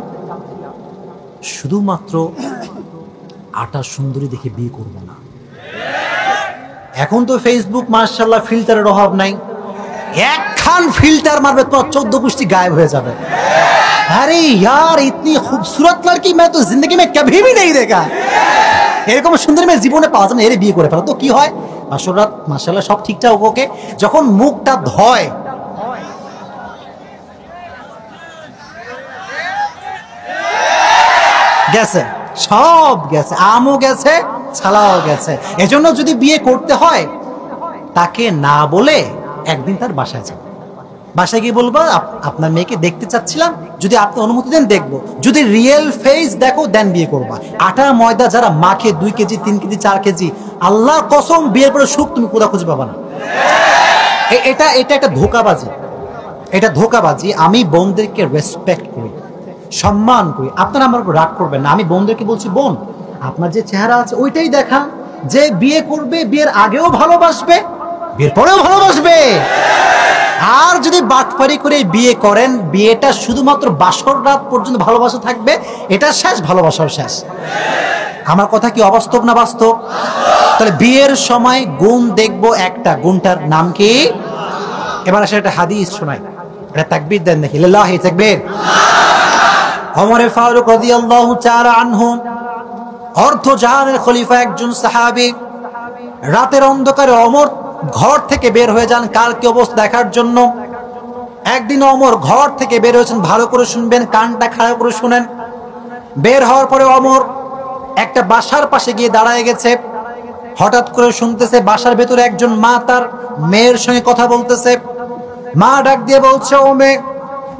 শুধুমাত্র আটা সুন্দরী দেখে বিয়ে করবো না এখন তো ফেসবুক মার্শাল্লাহ ফিল্টারের অভাব নাই একখান ফিল্টার মারবে তোমার চোদ্দ পুষ্টি গায়েব হয়ে যাবে আরে यार इतनी खूबसूरत लड़की मैं तो जिंदगी में कभी भी नहीं देखा এরকম সুন্দর মেয়ে জীবনে পাওয়া যায় না, এর বিয়ে করে ফেলা। তো কি হয়? মাসাল্লাহ মাসাল্লাহ সব ঠিকঠাক ওকে। যখন মুখটা ধয়, গেছে, সব গেছে, আমও গেছে, ছালাও গেছে। এজন্য যদি বিয়ে করতে হয়, তাকে না বলে একদিন তার বাসায় যাবে। বাসায় গিয়ে বলব, "আপ- আপনার মেয়েকে দেখতে চাচ্ছিলাম, যদি আপনি অনুমতি দেন, দেখব। যদি রিয়েল ফেস দেখো দেন বিয়ে করবা। আটা ময়দা যারা মাখে, দুই কেজি, তিন কেজি, চার কেজি, আল্লাহর কসম, বিয়ের পরে সুখ তুমি কোথাও খুঁজে পাবা না। এটা এটা একটা ধোকাবাজি। এটা ধোকাবাজি, আমি বোনদেরকে রেসপেক্ট করি, সম্মান করি। আপনারা আমার রাগ করবেন না। আমি বোনদেরকে বলছি, বোন, আপনার যে চেহারা আছে, ওইটাই দেখা যে বিয়ে করবে, বিয়ের আগেও ভালোবাসবে, বিয়ের পরেও ভালোবাসবে। আর যদি বাটপারি করে বিয়ে করেন, বিয়েটা শুধুমাত্র বাসর রাত পর্যন্ত ভালোবাসা থাকবে, এটা শেষ, ভালোবাসাও শেষ। আমার কথা কি অবাস্তব না বাস্তব? তাহলে বিয়ের সময় গুণ দেখব একটা, গুণটার নাম কি? এবার আসলে একটা হাদিস শোনাই। এটা তাকবীর দেন দেখি। লিল্লাহি তাকবীর। ওমরে ফারুক রাদিয়াল্লাহু তাআলা আনহু, অর্ধ জাহানের খলিফা একজন সাহাবী। রাতের অন্ধকারে অমর ঘর থেকে বের হয়ে যান। কার কি অবস্থা দেখার জন্য? একদিন অমর ঘর থেকে বের হয়েছেন, ভালো করে শুনবেন, কানটা খারাপ করে শুনেন। বের হওয়ার পরে অমর একটা বাসার পাশে গিয়ে দাঁড়ায় গেছে। হঠাৎ করে শুনতেছে বাসার ভেতরে একজন মা তার মেয়ের সঙ্গে কথা বলতেছে। মা ডাক দিয়ে বলছে, ও মেয়ে,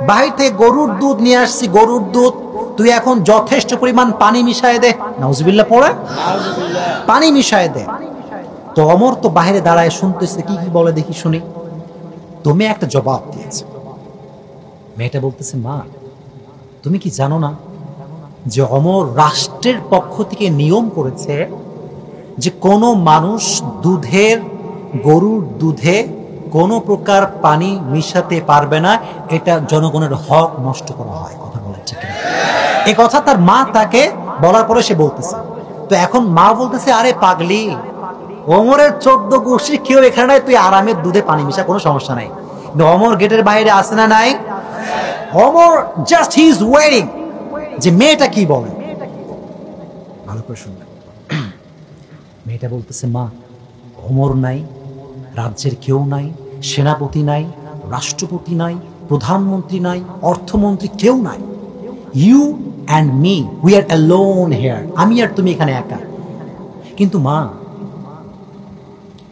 বাহির থেকে গরুর দুধ নিয়ে আসছি, গরুর দুধ। তুই এখন যথেষ্ট পরিমাণ পানি মিশায় দে। নাউজবিল্লা পড়ে? পানি মিশায় দে। তো অমর তো বাইরে দাঁড়ায় শুনতেছে, কি কি বলে দেখি শুনি। তুমি একটা জবাব দিয়েছে। মেয়েটা বলতেছে, মা, তুমি কি জানো না যে অমর রাষ্ট্রের পক্ষ থেকে নিয়ম করেছে যে কোনো মানুষ দুধের, গরুর দুধে কোনো প্রকার পানি মিশাতে পারবে না, এটা জনগণের হক নষ্ট করা হয়। কথা বলে, ঠিক এই কথা তার মা তাকে বলার পরে সে বলতেছে। তো এখন মা বলতেছে, আরে পাগলি অমরের চোদ্দ গোষ্ঠীর কেউ এখানে নাই, তুই আরামের দুধে পানি মিশা, কোনো সমস্যা নাই। অমর গেটের বাইরে আসে না নাই? অমর জাস্ট হি ইজ ওয়েটিং যে মেয়েটা কি বলে? ভালো করে শুনবেন। মেয়েটা বলতেছে, মা অমর নাই, রাজ্যের কেউ নাই, সেনাপতি নাই, রাষ্ট্রপতি নাই, প্রধানমন্ত্রী নাই, অর্থমন্ত্রী কেউ নাই। You and me we are alone here আমি আর তুমি এখানে একা। কিন্তু মা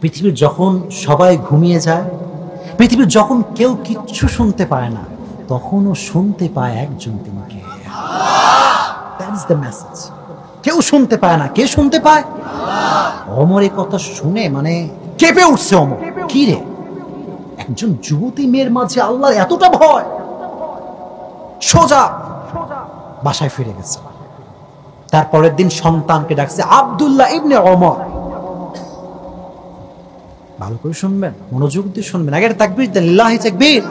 পৃথিবীর যখন সবাই ঘুমিয়ে যায়, পৃথিবীর যখন কেউ কিচ্ছু শুনতে পায় না, তখনও শুনতে পায় একজন দ্য মেসেজ কেউ শুনতে পায় না। কে শুনতে পায়? অমর এই কথা শুনে মানে কেঁপে উঠছে অমর। কি রে? একজন যুবতী মেয়ের মাঝে আল্লাহর এতটা ভয়। সোজা! বাসায় ফিরে গেছে। তারপরের দিন সন্তানকে ডাকছে আব্দুল্লাহ ইবনে অমর। ভালো করে শুনবেন, মনোযোগ দিয়ে শুনবেন। আগে তাকবীর দেন, লিল্লাহি তাকবীর।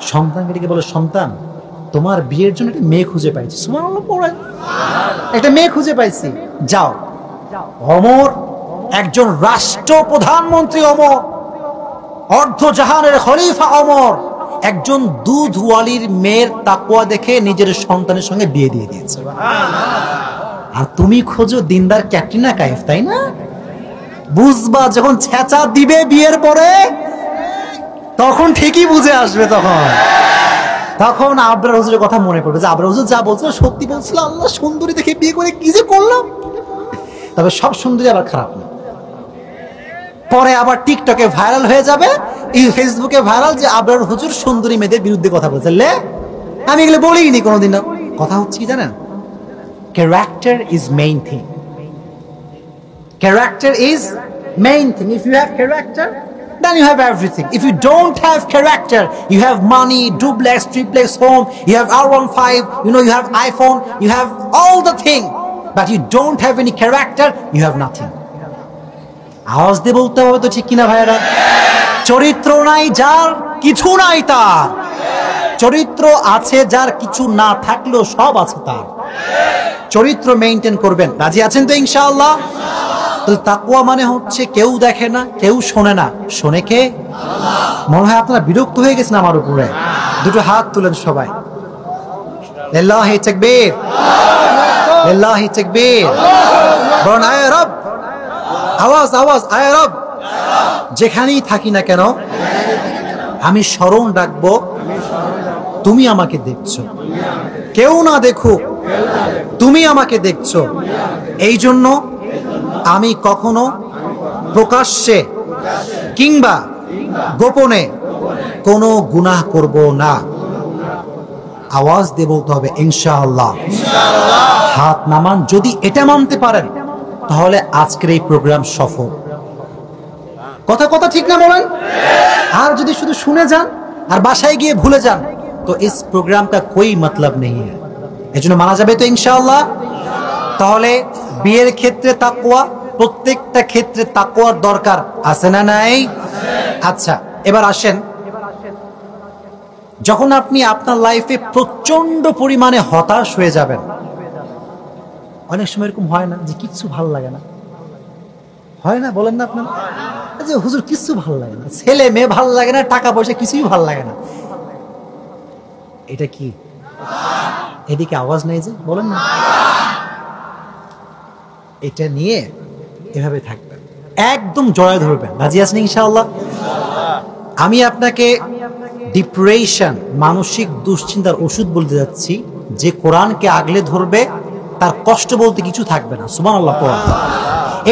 সন্তানকে ডেকে বলে সন্তান, তোমার বিয়ের জন্য একটা মেয়ে খুঁজে পাইছি। একটা মেয়ে খুঁজে পাইছি। যাও। অমর, একজন রাষ্ট্র প্রধানমন্ত্রী অমর অর্ধ জাহানের খলিফা অমর, একজন দুধওয়ালির মেয়ের তাকুয়া দেখে নিজের সন্তানের সঙ্গে বিয়ে দিয়ে দিয়েছে। আর তুমি খোঁজো দিনদার ক্যাটরিনা কাইফ তাই না? বুঝবা, যখন ছেঁচা দিবে বিয়ের পরে, তখন ঠিকই বুঝে আসবে তখন। তখন আবরার হুজুরের কথা মনে পড়বে যে আবরার হুজুর যা বলছিল সত্যি বলছিল, আল্লাহ সুন্দরী দেখে বিয়ে করে কি যে করলাম তবে সব সুন্দরী আবার খারাপ না। পরে আবার টিকটকে ভাইরাল হয়ে যাবে, এই ফেসবুকে ভাইরাল যে আবরার হুজুর সুন্দরী মেয়েদের বিরুদ্ধে কথা বলছে। লে, আমি এগুলো বলিনি কোনোদিন কথা হচ্ছে কি জানেন? Character is main thing Character is main thing. If you have character, then you have everything. If you don't have character, you have money, duplex, triplex home, you have R15, you know, you have iPhone, you have all the thing, but you don't have any character, you have nothing. আওয়াজ দিয়ে বলতে হবে তো ঠিক কিনা ভাইয়েরা চরিত্র নাই যার কিছু নাই তার চরিত্র আছে যার কিছু না থাকলেও সব আছে তার চরিত্র মেনটেন করবেন রাজি আছেন তো ইনশাআল্লাহ তাহলে তাকুয়া মানে হচ্ছে কেউ দেখে না কেউ শোনে না। শোনে কে? মনে হয় আপনারা বিরক্ত হয়ে গেছেন আমার উপরে। দুটো হাত তুলেন সবাই। লিল্লাহি তাকবীর। লিল্লাহি তাকবীর। বলেন আয় রব! আওয়াজ আওয়াজ আয় রব! যেখানেই থাকি না কেন আমি স্মরণ রাখব তুমি আমাকে দেখছ। কেউ না দেখুক তুমি আমাকে দেখছ। এই জন্য আমি কখনো প্রকাশ্যে কিংবা গোপনে কোনো গুনাহ করব না। আওয়াজ দিয়ে বলতে হবে, ইনশাআল্লাহ। হাত নামান যদি এটা মানতে পারেন, তাহলে আজকের এই প্রোগ্রাম সফল। কথা কথা ঠিক না বলেন? আর যদি শুধু শুনে যান, আর বাসায় গিয়ে ভুলে যান, তো ইস প্রোগ্রাম কা কোই মতলব নেই। এই জন্য মানা যাবে তো, ইনশাআল্লাহ? তাহলে বিয়ের ক্ষেত্রে তাকুয়া প্রত্যেকটা ক্ষেত্রে তাকুয়ার দরকার আছে না নাই? আচ্ছা এবার আসেন। যখন আপনি আপনার লাইফে প্রচণ্ড পরিমাণে হতাশ হয়ে যাবেন, অনেক সময় এরকম হয় না যে কিচ্ছু ভালো লাগে না। হয় না, বলেন না আপনার? যে হুজুর, কিচ্ছু ভালো লাগে না। ছেলে মেয়ে ভালো লাগে না, টাকা পয়সা কিছুই ভালো লাগে না। এটা কি? এদিকে আওয়াজ নেই যে, বলেন না। এটা নিয়ে এভাবে থাকবেন। একদম জয় ধরবেন। রাজি আছেন ইনশাআল্লাহ? আমি আপনাকে ডিপ্রেশন মানসিক দুশ্চিন্তার ওষুধ বলতে যাচ্ছি, যে কোরআনকে আগলে ধরবে, তার কষ্ট বলতে কিছু থাকবে না। সুমান আল্লাহ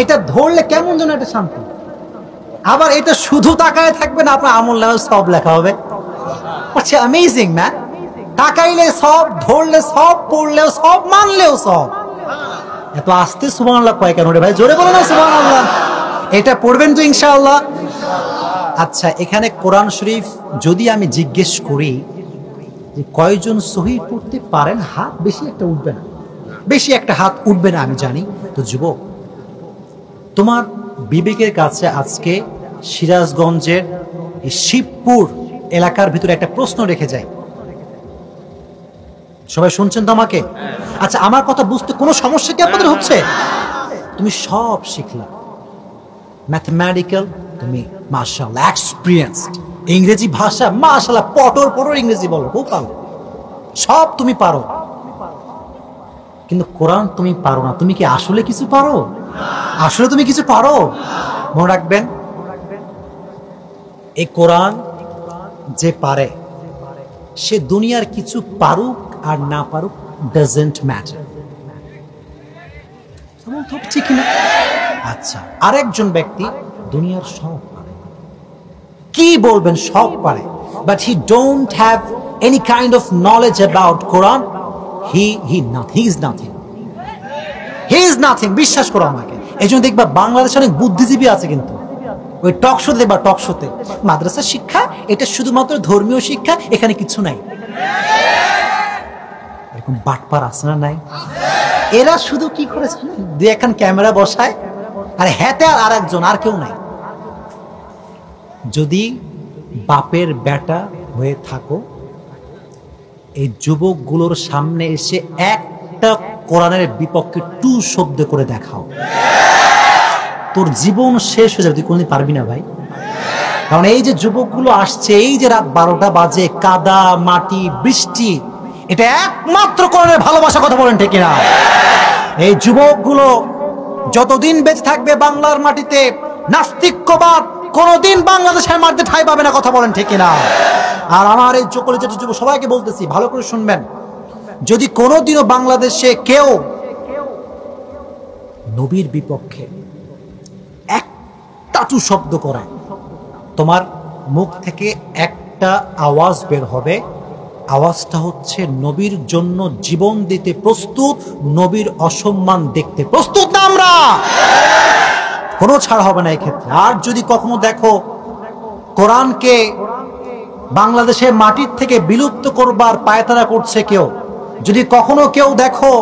এটা ধরলে কেমন যেন একটা শান্তি। আবার এটা শুধু তাকায় থাকবে না, আপনার আমল নামে সব লেখা হবে। আচ্ছা অ্যামেজিং ম্যান তাকাইলে সব, ধরলে সব, পড়লেও সব, মানলেও সব। এত আস্তে সুবান আল্লাহ কয় কেন রে ভাই? জোরে বলো না সুবান আল্লাহ এটা পড়বেন তো ইনশাআল্লাহ। আচ্ছা এখানে কোরআন শরীফ যদি আমি জিজ্ঞেস করি যে কয়জন সহি পড়তে পারেন, হাত বেশি একটা উঠবে না। বেশি একটা হাত উঠবে না, আমি জানি। তো যুবক, তোমার বিবেকের কাছে আজকে সিরাজগঞ্জের এই শিবপুর এলাকার ভিতরে একটা প্রশ্ন রেখে যায় সবাই শুনছেন তো আমাকে? আচ্ছা আমার কথা বুঝতে কোনো সমস্যা কি আপনাদের হচ্ছে? তুমি সব শিখলা। ম্যাথমেটিক্যাল তুমি মার্শাল্লাহ এক্সপিরিয়েন্সড ইংরেজি ভাষা মাশাল্লাহ পটর পটর ইংরেজি বলো খুব পারো সব তুমি পারো। কিন্তু কোরআন তুমি পারো না। তুমি কি আসলে কিছু পারো? আসলে তুমি কিছু পারো? মনে রাখবেন এই কোরআন যে পারে সে দুনিয়ার কিছু পারুক আর না পারুক ডাজেন্ট ম্যাটার ঠিক না। আচ্ছা আরেকজন ব্যক্তি দুনিয়ার সব পারে। কি বলবেন, সব পারে। But he don't have any kind of knowledge about Quran he he he is nothing he is nothing বিশ্বাস করো আমাকে। এই জন্য দেখবা বাংলাদেশে অনেক বুদ্ধিজীবী আছে কিন্তু। ওই টক শো বা টক শোতে মাদ্রাসা শিক্ষা, এটা শুধুমাত্র ধর্মীয় শিক্ষা, এখানে কিছু নাই। বাটপার আছে না নাই? এরা শুধু কি করেছে দু একখান ক্যামেরা বসায়, আর হ্যাতে আর একজন আর কেউ নাই। যদি বাপের বেটা হয়ে থাকো, এই যুবকগুলোর সামনে এসে একটা কোরআনের বিপক্ষে টু শব্দ করে দেখাও। তোর জীবন শেষ হয়ে যাবে, তুই কোনদিন পারবি না ভাই। কারণ এই যে যুবকগুলো আসছে, এই যে রাত বারোটা বাজে, কাদা, মাটি, বৃষ্টি এটা একমাত্র কোরআনের ভালোবাসা কথা বলেন ঠিক না এই যুবকগুলো যতদিন বেঁচে থাকবে বাংলার মাটিতে নাস্তিক্যবাদ কোনোদিন বাংলাদেশের মাটিতে ঠাই পাবে না কথা বলেন ঠিক না আর আমার এই চকলে যেটা যুব সবাইকে বলতেছি, ভালো করে শুনবেন। যদি কোনোদিনও বাংলাদেশে কেউ নবীর বিপক্ষে একটা টু শব্দ করে, তোমার মুখ থেকে একটা আওয়াজ বের হবে আওয়াজটা হচ্ছে নবীর জন্য জীবন দিতে প্রস্তুত, নবীর অসম্মান দেখতে প্রস্তুত না আমরা। কোনো ছাড় হবে না এক্ষেত্রে। আর যদি কখনো দেখো, কোরআনকে বাংলাদেশের মাটির থেকে বিলুপ্ত করবার পায়তারা করছে কেউ, যদি কখনো কেউ দেখো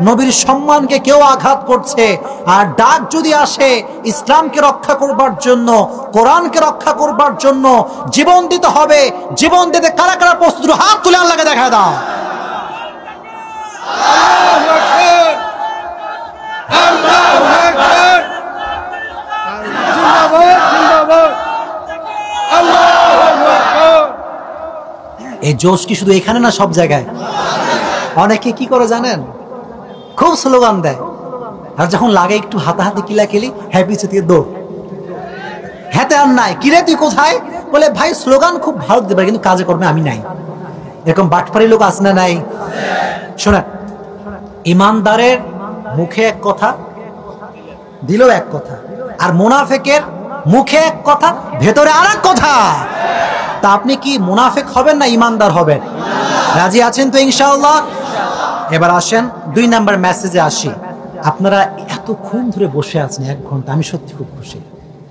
নবীর সম্মানকে কেউ আঘাত করছে। আর ডাক যদি আসে, ইসলামকে রক্ষা করবার জন্য, কোরআনকে রক্ষা করবার জন্য, জীবন দিতে হবে, জীবন দিতে কারা কারা প্রস্তুত? হাত তুলে আল্লাহকে দেখা দাও। এই জোশ কি শুধু এখানে না সব জায়গায়? অনেকে কি করে জানেন? খুব স্লোগান দেয়। আর যখন লাগে একটু হাতাহাতি কিলা খেলি হ্যাপি থেকে দৌড়। হ্যাতে আর নাই। কিরে, তুই কোথায়? বলে, ভাই, স্লোগান খুব ভালো দিতে পারে, কিন্তু কাজে কর্মে আমি নাই। এরকম বাটপাড়ি লোক আছে না নাই? শোনেন, ইমানদারের মুখে এক কথা দিল এক কথা। আর মুনাফেকের মুখে এক কথা, ভেতরে আর এক কথা। তা আপনি কি মুনাফেক হবেন না ইমানদার হবেন? রাজি আছেন তো ইনশাআল্লাহ? এবার আসেন দুই নাম্বার মেসেজে আসি। আপনারা এতক্ষণ ধরে বসে আছেন এক ঘণ্টা, আমি সত্যি খুব খুশি।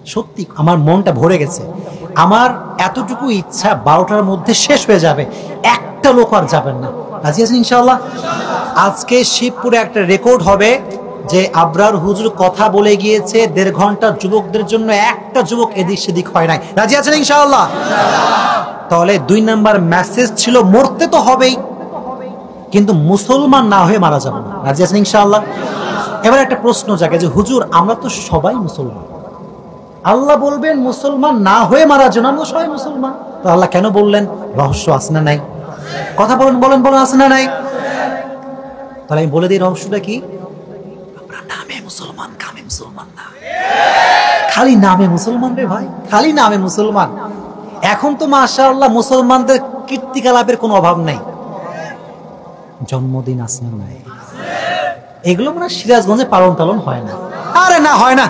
সত্যি, আমার মনটা ভরে গেছে। আমার এতটুকু ইচ্ছা বারোটার মধ্যে শেষ হয়ে যাবে। একটা লোক আর যাবেন না। রাজি আছেন ইনশাআল্লাহ? আজকে শিবপুরে একটা রেকর্ড হবে যে আবরার হুজুর কথা বলে গিয়েছে, দেড় ঘণ্টা যুবকদের জন্য একটা যুবক এদিক সেদিক হয় নাই। রাজি আছেন ইনশাআল্লাহ? তাহলে দুই নাম্বার মেসেজ ছিল, মরতে তো হবেই। কিন্তু মুসলমান না হয়ে মারা যাব না। রাজি আছেন ইনশাআল্লাহ? এবার একটা প্রশ্ন জাগে যে, হুজুর, আমরা তো সবাই মুসলমান। আল্লাহ বলবেন, মুসলমান না হয়ে মারা যান আমরা সবাই মুসলমান। তো আল্লাহ কেন বললেন? রহস্য আছে না নাই? কথা বলেন বলেন বলেন, আছে না নাই? তাহলে আমি বলে দিই, রহস্যটা কি? আমরা নামে মুসলমান মুসলমান খালি নামে মুসলমান রে ভাই, খালি নামে মুসলমান। এখন তো মাশাআল্লাহ মুসলমানদের কীর্তিকলাপের কোনো অভাব নাই। জন্মদিন আছে না নাই? এগুলো মানে সিরাজগঞ্জে পালন টালন হয় না। আরে না, হয় না।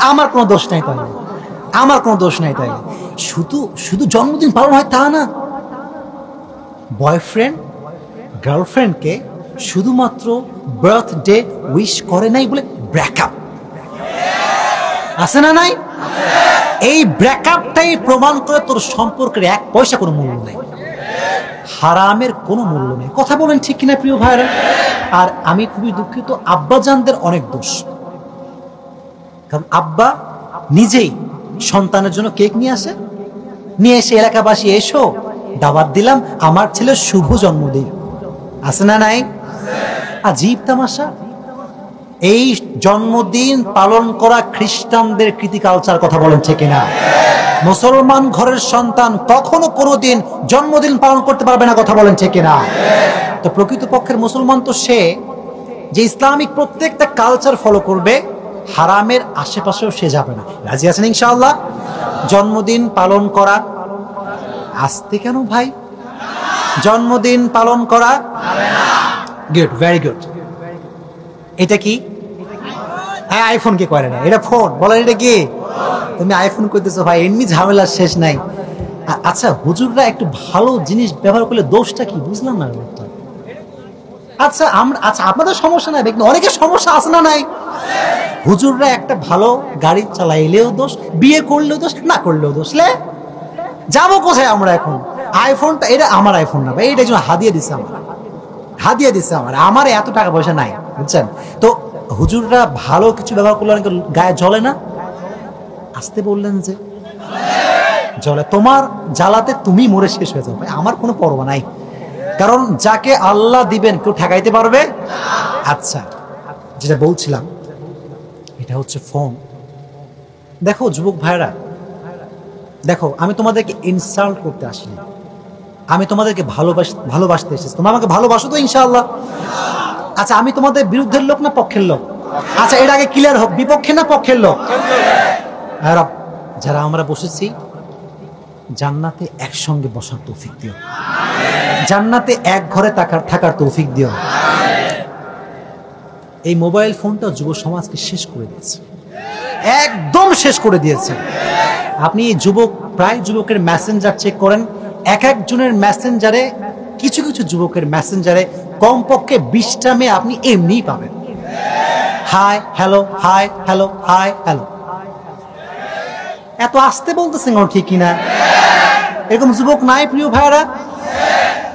আমার কোনো দোষ নাই তাই আমার কোনো দোষ নাই তাই শুধু শুধু জন্মদিন পালন হয় তা না। বয়ফ্রেন্ড গার্লফ্রেন্ডকে শুধুমাত্র বার্থডে উইশ করে নাই বলে ব্রেকআপ আছে না নাই? এই ব্রেকআপটাই প্রমাণ করে তোর সম্পর্কের এক পয়সা কোনো মূল্য নেই। হারামের কোনো মূল্য নেই। কথা বলেন ঠিক কিনা প্রিয় ভাইরা আর আমি খুবই দুঃখিত, আব্বাজানদের অনেক দোষ। কারণ আব্বা নিজেই সন্তানের জন্য কেক নিয়ে আসে। নিয়ে এসে এলাকাবাসী, এসো, দাওয়াত দিলাম, আমার ছেলে শুভ জন্মদিন। আছে না নাই? আজীব তামাশা। এই জন্মদিন পালন করা খ্রিস্টানদের কৃতি কালচার কথা বলেন ঠিক না মুসলমান ঘরের সন্তান কখনো কোনোদিন জন্মদিন পালন করতে পারবে না কথা বলেন ঠিক না তো প্রকৃতপক্ষের মুসলমান তো সে যে ইসলামিক প্রত্যেকটা কালচার ফলো করবে, হারামের আশেপাশেও সে যাবে না। রাজি আছেন ইনশাআল্লাহ? জন্মদিন পালন করা আসতে কেন ভাই? জন্মদিন পালন করা? গুড ভেরি গুড এটা কি? হ্যাঁ আইফোন কে করে না এটা ফোন বলেন এটা কি? তুমি আইফোন করতেছো ভাই, এমনি ঝামেলার শেষ নাই। আচ্ছা হুজুররা একটু ভালো জিনিস ব্যবহার করলে দোষটা কি? বুঝলাম না। আচ্ছা আমরা আচ্ছা আপনাদের সমস্যা নাই কিন্তু অনেকের সমস্যা আছে না নাই? হুজুররা একটা ভালো গাড়ি চালাইলেও দোষ, বিয়ে করলেও দোষ, না করলেও দোষ, লে? যাব কোথায় আমরা এখন? আইফোনটা এটা আমার আইফোন না, ভাই, এটা জন্য হাদিয়ে দিছে আমার। হাদিয়ে দিছে আমার। আমার এত টাকা পয়সা নাই। বুঝছেন? তো হুজুররা ভালো কিছু ব্যবহার করলে অনেকে গায়ে জ্বলে না? আসতে বললেন যে, জ্বলে। তোমার জ্বালাতে তুমি মরে শেষ হয়ে যাবে আমার কোনো পরোয়া নাই। কারণ যাকে আল্লাহ দিবেন, কেউ ঠেকাইতে পারবে? আচ্ছা যেটা বলছিলাম, এটা হচ্ছে ফোন দেখো যুবক ভাইরা, দেখো, আমি তোমাদেরকে ইনসাল্ট করতে আসিনি। আমি তোমাদেরকে ভালোবাস, ভালোবাসতে এসেছি। তোমরা আমাকে ভালোবাসো তো ইনশাআল্লাহ। আচ্ছা আমি তোমাদের বিরুদ্ধের লোক না পক্ষের লোক? আচ্ছা এর আগে ক্লিয়ার হোক, বিপক্ষে না পক্ষের লোক? আর যারা আমরা বসেছি, জান্নাতে একসঙ্গে বসার তৌফিক দিও। জান্নাতে এক ঘরে থাকার থাকার তৌফিক দিও। এই মোবাইল ফোনটা যুব সমাজকে শেষ করে দিয়েছে। একদম শেষ করে দিয়েছে। আপনি যুবক, প্রায় যুবকের মেসেঞ্জার চেক করেন। এক একজনের মেসেঞ্জারে কিছু কিছু যুবকের মেসেঞ্জারে কমপক্ষে বিশটা মেয়ে আপনি এমনিই পাবেন। Hi hello hi hello hi hello. এত আসতে বলতেছেন ওর ঠিক কিনা? এরকম যুবক নাই প্রিয় ভাইয়ারা?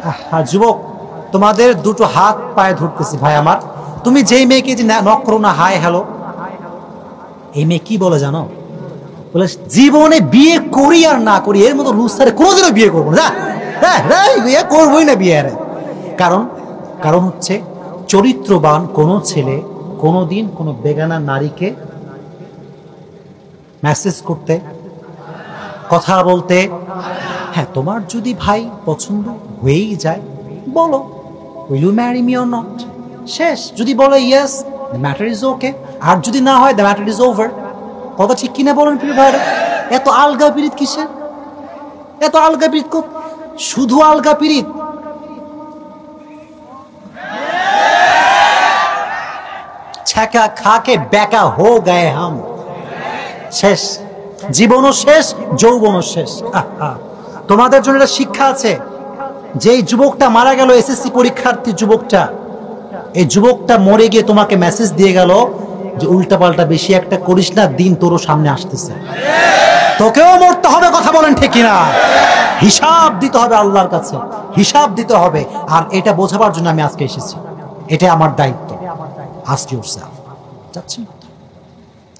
আহা, যুবক তোমাদের দুটো হাত পায়ে ধরতেছি ভাই আমার। তুমি যেই মেয়েকে যে নক করো না হাই হ্যালো। এই মেয়ে কি বলে জানো? বলে জীবনে বিয়ে করি আর না করি এর মতো লুসারে কোনোদিনও বিয়ে করব না। হ্যাঁ হ্যাঁ বিয়ে করবোই না বিয়ে আরে কারণ কারণ হচ্ছে চরিত্রবান কোনো ছেলে কোনো দিন কোনো বেগানা নারীকে মেসেজ করতে, কথা বলতে হ্যাঁ তোমার যদি ভাই পছন্দ হয়েই যায়, বলো will you marry me or not শেষ, যদি বলে yes the matter is okay আর যদি না হয় দ্য ম্যাটার ইজ ওভার কথা ঠিক কিনা বলেন প্রিয় ভাইরা, এত আলগা পিরিত কিসের? এত আলগা পিরিত শুধু আলগা পিরিত ছ্যাঁকা খাকে বেকা হো গায়ে হাম। শেষ। জীবনও শেষ, যৌবনও শেষ। তোমাদের জন্য একটা শিক্ষা আছে। যেই যুবকটা মারা গেল, এসএসসি পরীক্ষার্থী যুবকটা, এই যুবকটা মরে গিয়ে তোমাকে মেসেজ দিয়ে গেল যে, উল্টাপাল্টা বেশি একটা করিস না, দিন তোরও সামনে আসতেছে। তোকেও মরতে হবে কথা বলেন ঠিক কিনা? হিসাব দিতে হবে আল্লাহর কাছে। হিসাব দিতে হবে। আর এটা বোঝাবার জন্য আমি আজকে এসেছি। এটা আমার দায়িত্ব। আস্ক ইউরসেলফ যাচ্ছেন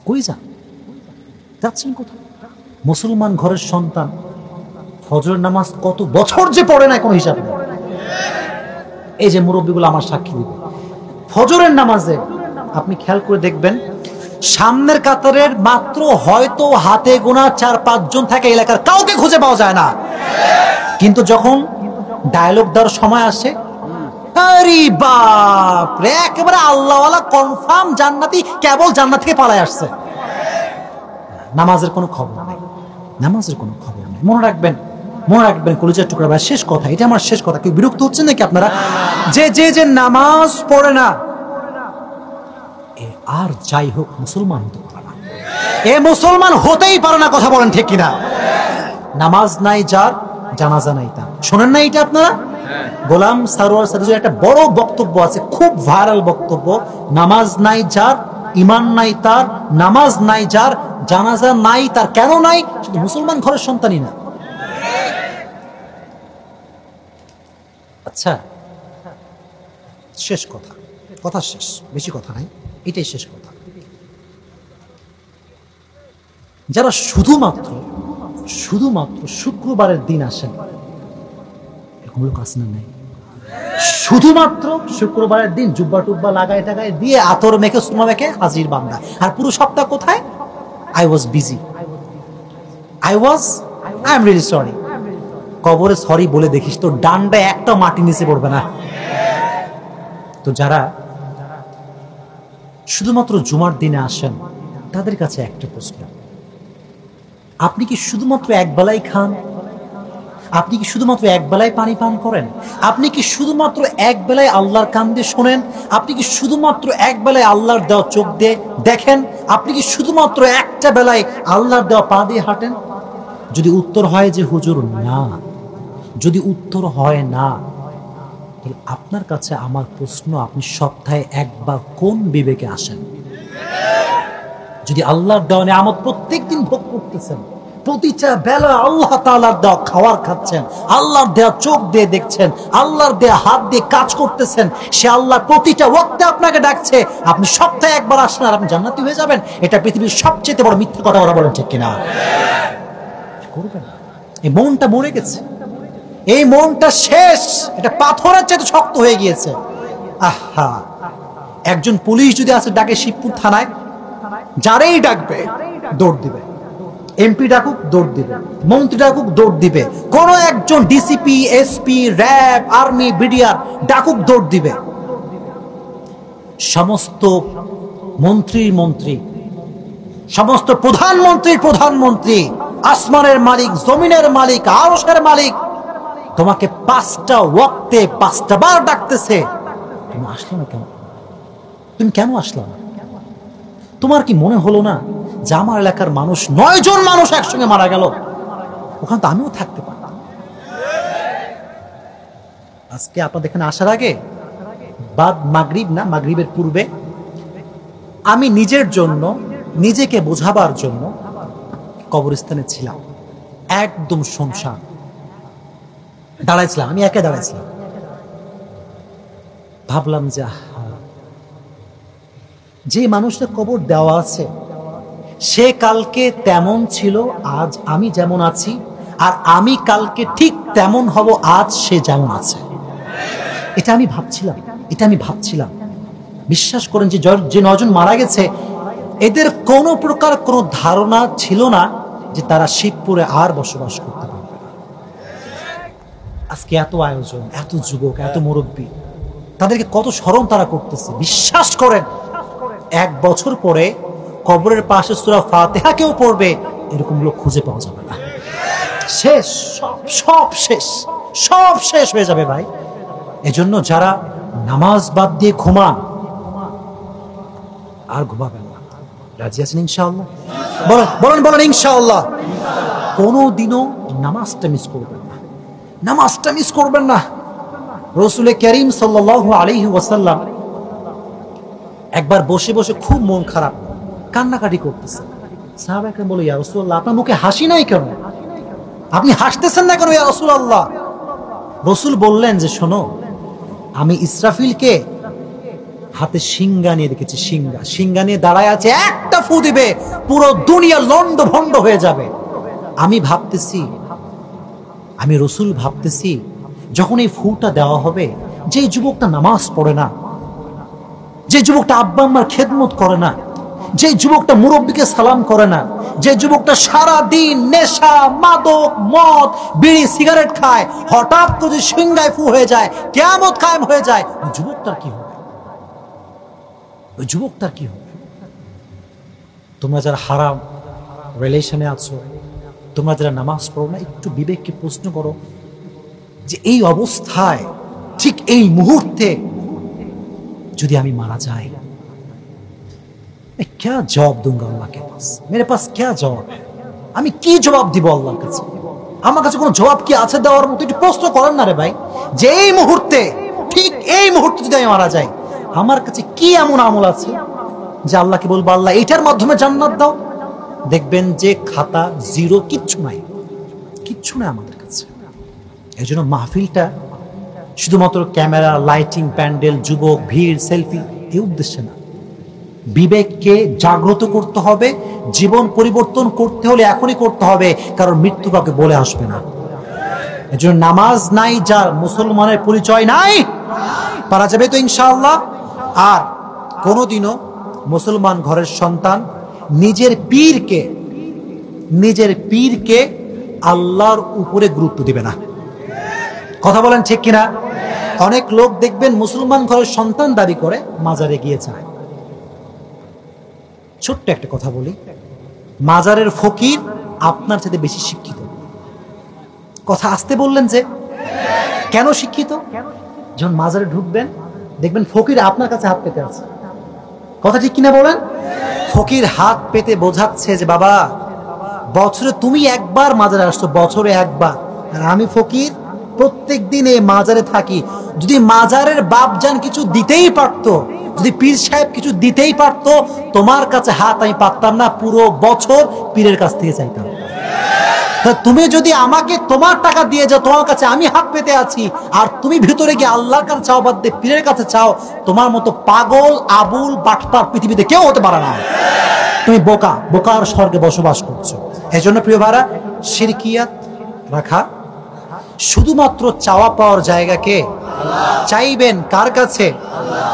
কই যান? যাচ্ছেন কোথায়? মুসলমান ঘরের সন্তান ফজর নামাজ কত বছর যে পড়ে না কোনো হিসাব নেই। এই যে মুরব্বীগুলো আমার সাক্ষী দিবে। ফজরের নামাজে আপনি খেয়াল করে দেখবেন, সামনের কাতারের মাত্র হয়তো হাতে গোনা চার, পাঁচজন থাকে এলাকার কাউকে খুঁজে পাওয়া যায় না। কিন্তু যখন ডায়লগ দেওয়ার সময় আসে আরে রে, একেবারে কনফার্ম কেবল পালায় আসছে। নামাজের খবর নাই। নামাজের কোনো খবর নেই। মনে রাখবেন মনে রাখবেন শেষ কথা বিরক্ত নাকি আপনারা? যে যে যে নামাজ পড়ে না আর যাই হোক, মুসলমান হতে পারে না। এ মুসলমান হতেই পারে না, কথা বলেন ঠিক কিনা। নামাজ নাই যার, জানাজা নাই তার। শোনেন না এটা আপনারা? গোলাম সারোয়ার সারুজের একটা বড় বক্তব্য আছে, খুব ভাইরাল বক্তব্য। নামাজ নাই যার ইমান নাই তার, নামাজ নাই যার, জানাজা নাই তার, কেন নাই? শুধু মুসলমান ঘরের সন্তানই না। আচ্ছা শেষ কথা। কথা শেষ, বেশি কথা নাই, এটাই শেষ কথা। যারা শুধুমাত্র শুধুমাত্র শুক্রবারের দিন আসেন এরকম লোক আসে না নাই। শুধুমাত্র শুক্রবারের দিন জুব্বা টুব্বা লাগায় টাগায় দিয়ে আতর মেখে সুমা মেখে হাজির বান্দা। আর পুরো সপ্তাহ কোথায়? I was busy I was I am really sorry কবরে সরি বলে দেখিস তো ডান্ডা একটা মাটি নিচে পড়বে না। তো যারা শুধুমাত্র জুমার দিনে আসেন, তাদের কাছে একটা প্রশ্ন। আপনি কি শুধুমাত্র এক বেলায় খান? আপনি কি শুধুমাত্র এক বেলায় পানি পান করেন? আপনি কি শুধুমাত্র এক বেলায় আল্লাহর কান দিয়ে শোনেন? আপনি কি শুধুমাত্র এক বেলায় আল্লাহর দেওয়া চোখ দিয়ে দেখেন? আপনি কি শুধুমাত্র একটা বেলায় আল্লাহর দেওয়া পা দিয়ে হাঁটেন? যদি উত্তর হয় যে, হুজুর, না। যদি উত্তর হয়, না। তাহলে আপনার কাছে আমার প্রশ্ন, আপনি সপ্তাহে একবার কোন বিবেকে আসেন? যদি আল্লাহর দেওয়া আমার প্রত্যেক দিন ভোগ করতেছেন প্রতিটা বেলা আল্লাহ তাআলার দেওয়া খাওয়ার খাচ্ছেন। আল্লাহর দেওয়া চোখ দিয়ে দেখছেন। আল্লাহর দেওয়া হাত দিয়ে কাজ করতেছেন। সে আল্লাহ প্রতিটা ওয়াক্তে আপনাকে ডাকছে। আপনি সপ্তাহে একবার আসেন আর আপনি জান্নাতি হয়ে যাবেন। এটা পৃথিবীর সবচেয়ে বড় মিথ্যে কথা ওরা বলেন, ঠিক কিনা? করবেন। এই মনটা মরে গেছে। এই মনটা শেষ। এটা পাথরের চেয়ে শক্ত হয়ে গিয়েছে। আহা! একজন পুলিশ যদি আসে ডাকে শিবপুর থানায়, যারেই ডাকবে, দৌড় দিবে। এমপি ডাকুক, দৌড় দিবে। মন্ত্রী ডাকুক, দৌড় দিবে। কোন একজন DCP SP RAB army BDR ডাকুক, দৌড় দিবে। সমস্ত মন্ত্রীর মন্ত্রী, সমস্ত প্রধানমন্ত্রীর প্রধানমন্ত্রী, আসমানের মালিক, জমিনের মালিক, আরসের মালিক, তোমাকে পাঁচটা ওয়াক্তে, পাঁচটা বার ডাকতেছে। তুমি আসলো না কেন? তুমি কেন আসলো না? তোমার কি মনে হলো না যে আমার এলাকার মানুষ, নয় জন মানুষ একসঙ্গে মারা গেল। ওখানে তো আমিও থাকতে পারতাম। আজকে আপনাদের এখানে আসার আগে, বাদ মাগরিব না, মাগরিবের পূর্বে, আমি নিজের জন্য, নিজেকে বোঝাবার জন্য কবরস্থানে ছিলাম। একদম সংসার দাঁড়াইছিলাম, আমি একা দাঁড়াইছিলাম। ভাবলাম যে যে মানুষটা কবর দেওয়া আছে সে কালকে তেমন ছিল, আজ আমি যেমন আছি, আর আমি কালকে ঠিক তেমন হব, আজ সে যেমন আছে। এটা আমি ভাবছিলাম, এটা আমি ভাবছিলাম। বিশ্বাস করেন যে যে নজন মারা গেছে, এদের কোনো প্রকার কোনো ধারণা ছিল না যে তারা শিবপুরে আর বসবাস করতে পারবে আজকে এত আয়োজন, এত যুবক, এত মুরব্বী, তাদেরকে কত স্মরণ তারা করতেছে। বিশ্বাস করেন, এক বছর পরে কবরের পাশে সুরা ফাতেহা কেউ পড়বে, এরকম লোক খুঁজে পাওয়া যাবে না। শেষ, সব সব শেষ সব শেষ হয়ে যাবে ভাই। এজন্য যারা নামাজ বাদ দিয়ে ঘুমান, আর ঘুমাবেন না। রাজি আছেন ইনশাআল্লাহ? বলেন বলেন বলেন ইনশাআল্লাহ। কোনোদিনও নামাজটা মিস করবেন না। নামাজটা মিস করবেন না। রসুল করিম সাল্লাল্লাহু আলাইহি ওয়াসাল্লাম একবার বসে বসে খুব মন খারাপ কান্নাকাটি করতেছে। সাহাবা একরাম বলে, ইয়া আপনার মুখে হাসি নাই কেন? আপনি হাসতেছেন না কেন, ইয়া রাসূলুল্লাহ? রসুল বললেন যে, শোনো, আমি ইসরাফিলকে হাতে সিঙ্গা নিয়ে দেখেছি সিঙ্গা সিঙ্গা নিয়ে দাঁড়ায় আছে, একটা ফু দিবে, পুরো দুনিয়া লন্ড ভন্ড হয়ে যাবে। আমি ভাবতেছি, আমি রসুল ভাবতেছি, যখন এই ফুটা দেওয়া হবে যে যুবকটা নামাজ পড়ে না যে যুবকটা আব্বা আম্মার খেদমত করে না যে যুবকটা মুরব্বীকে সালাম করে না, যে যুবকটা সারা দিন নেশা, মাদক, মদ, বিড়ি, সিগারেট খায়, হঠাৎ যদি সিংগায় ফু হয়ে যায়, কেয়ামত কায়েম হয়ে যায়, ওই যুবকটার কি হবে? ওই যুবকটার কি হবে? তোমরা যারা হারাম রিলেশনে আছো, তোমরা যারা নামাজ পড়ো না, একটু বিবেককে প্রশ্ন করো যে এই অবস্থায়, ঠিক এই মুহূর্তে যদি আমি মারা যাই मैं क्या जवाब दूंगा अल्लाह के पास मेरे पास क्या जवाब है আমি কি জবাব দিব আল্লাহর কাছে আমার কাছে কোনো জবাব কি আছে দেওয়ার মতো একটু প্রশ্ন করেন না রে ভাই যে এই মুহূর্তে ঠিক এই মুহূর্তে যদি আমি মারা যাই আমার কাছে কি এমন আমল আছে যে আল্লাহকে বলবো আল্লাহ এটার মাধ্যমে জান্নাত দাও দেখবেন যে খাতা জিরো কিচ্ছু নাই কিচ্ছু নাই আমাদের কাছে এই জন্য মাহফিলটা শুধুমাত্র ক্যামেরা লাইটিং প্যান্ডেল যুবক ভিড় সেলফি এই উদ্দেশ্যে না বিবেককে জাগ্রত করতে হবে, জীবন পরিবর্তন করতে হলে এখনই করতে হবে, কারণ মৃত্যু কাউকে বলে আসবে না। এজন্য নামাজ নাই যার মুসলমানের পরিচয় নাই, পারা যাবে তো ইনশাআল্লাহ। আর কোনোদিনও মুসলমান ঘরের সন্তান নিজের পীরকে নিজের পীরকে আল্লাহর উপরে গুরুত্ব দিবে না। কথা বলেন ঠিক কিনা? অনেক লোক দেখবেন মুসলমান ঘরের সন্তান দাবি করে, মাজারে গিয়ে চায় ছোট্ট একটা কথা বলি। মাজারের ফকির আপনার সাথে বেশি শিক্ষিত। কথা আসতে বললেন যে, কেন শিক্ষিত? যখন মাজারে ঢুকবেন, দেখবেন ফকির আপনার কাছে হাত পেতে আছে। কথা ঠিক কিনা বলেন? ফকির হাত পেতে বোঝাচ্ছে যে, বাবা, বছরে তুমি একবার মাজারে আসছো, বছরে একবার। আর আমি ফকির প্রত্যেক দিন এই মাজারে থাকি। যদি মাজারের বাপজান কিছু দিতেই পারতো যদি পীর সাহেব কিছু দিতেই পারতো, তোমার কাছে হাত আমি পারতাম না, পুরো বছর পীরের কাছ থেকে চাইতাম। তুমি যদি আমাকে তোমার টাকা দিয়ে যাও, তোমার কাছে আমি হাত পেতে আছি, আর তুমি ভিতরে গিয়ে আল্লাহর কাছে চাও বাদ দিয়ে পীরের কাছে চাও, তোমার মতো পাগল, আবুল, বাটপার পৃথিবীতে কেউ হতে পারে না। তুমি বোকা, বোকার স্বর্গে বসবাস করছ। এই জন্য প্রিয় ভাড়া সিরকিয়াত রাখা, শুধুমাত্র চাওয়া পাওয়ার জায়গাকে চাইবেন কার কাছে?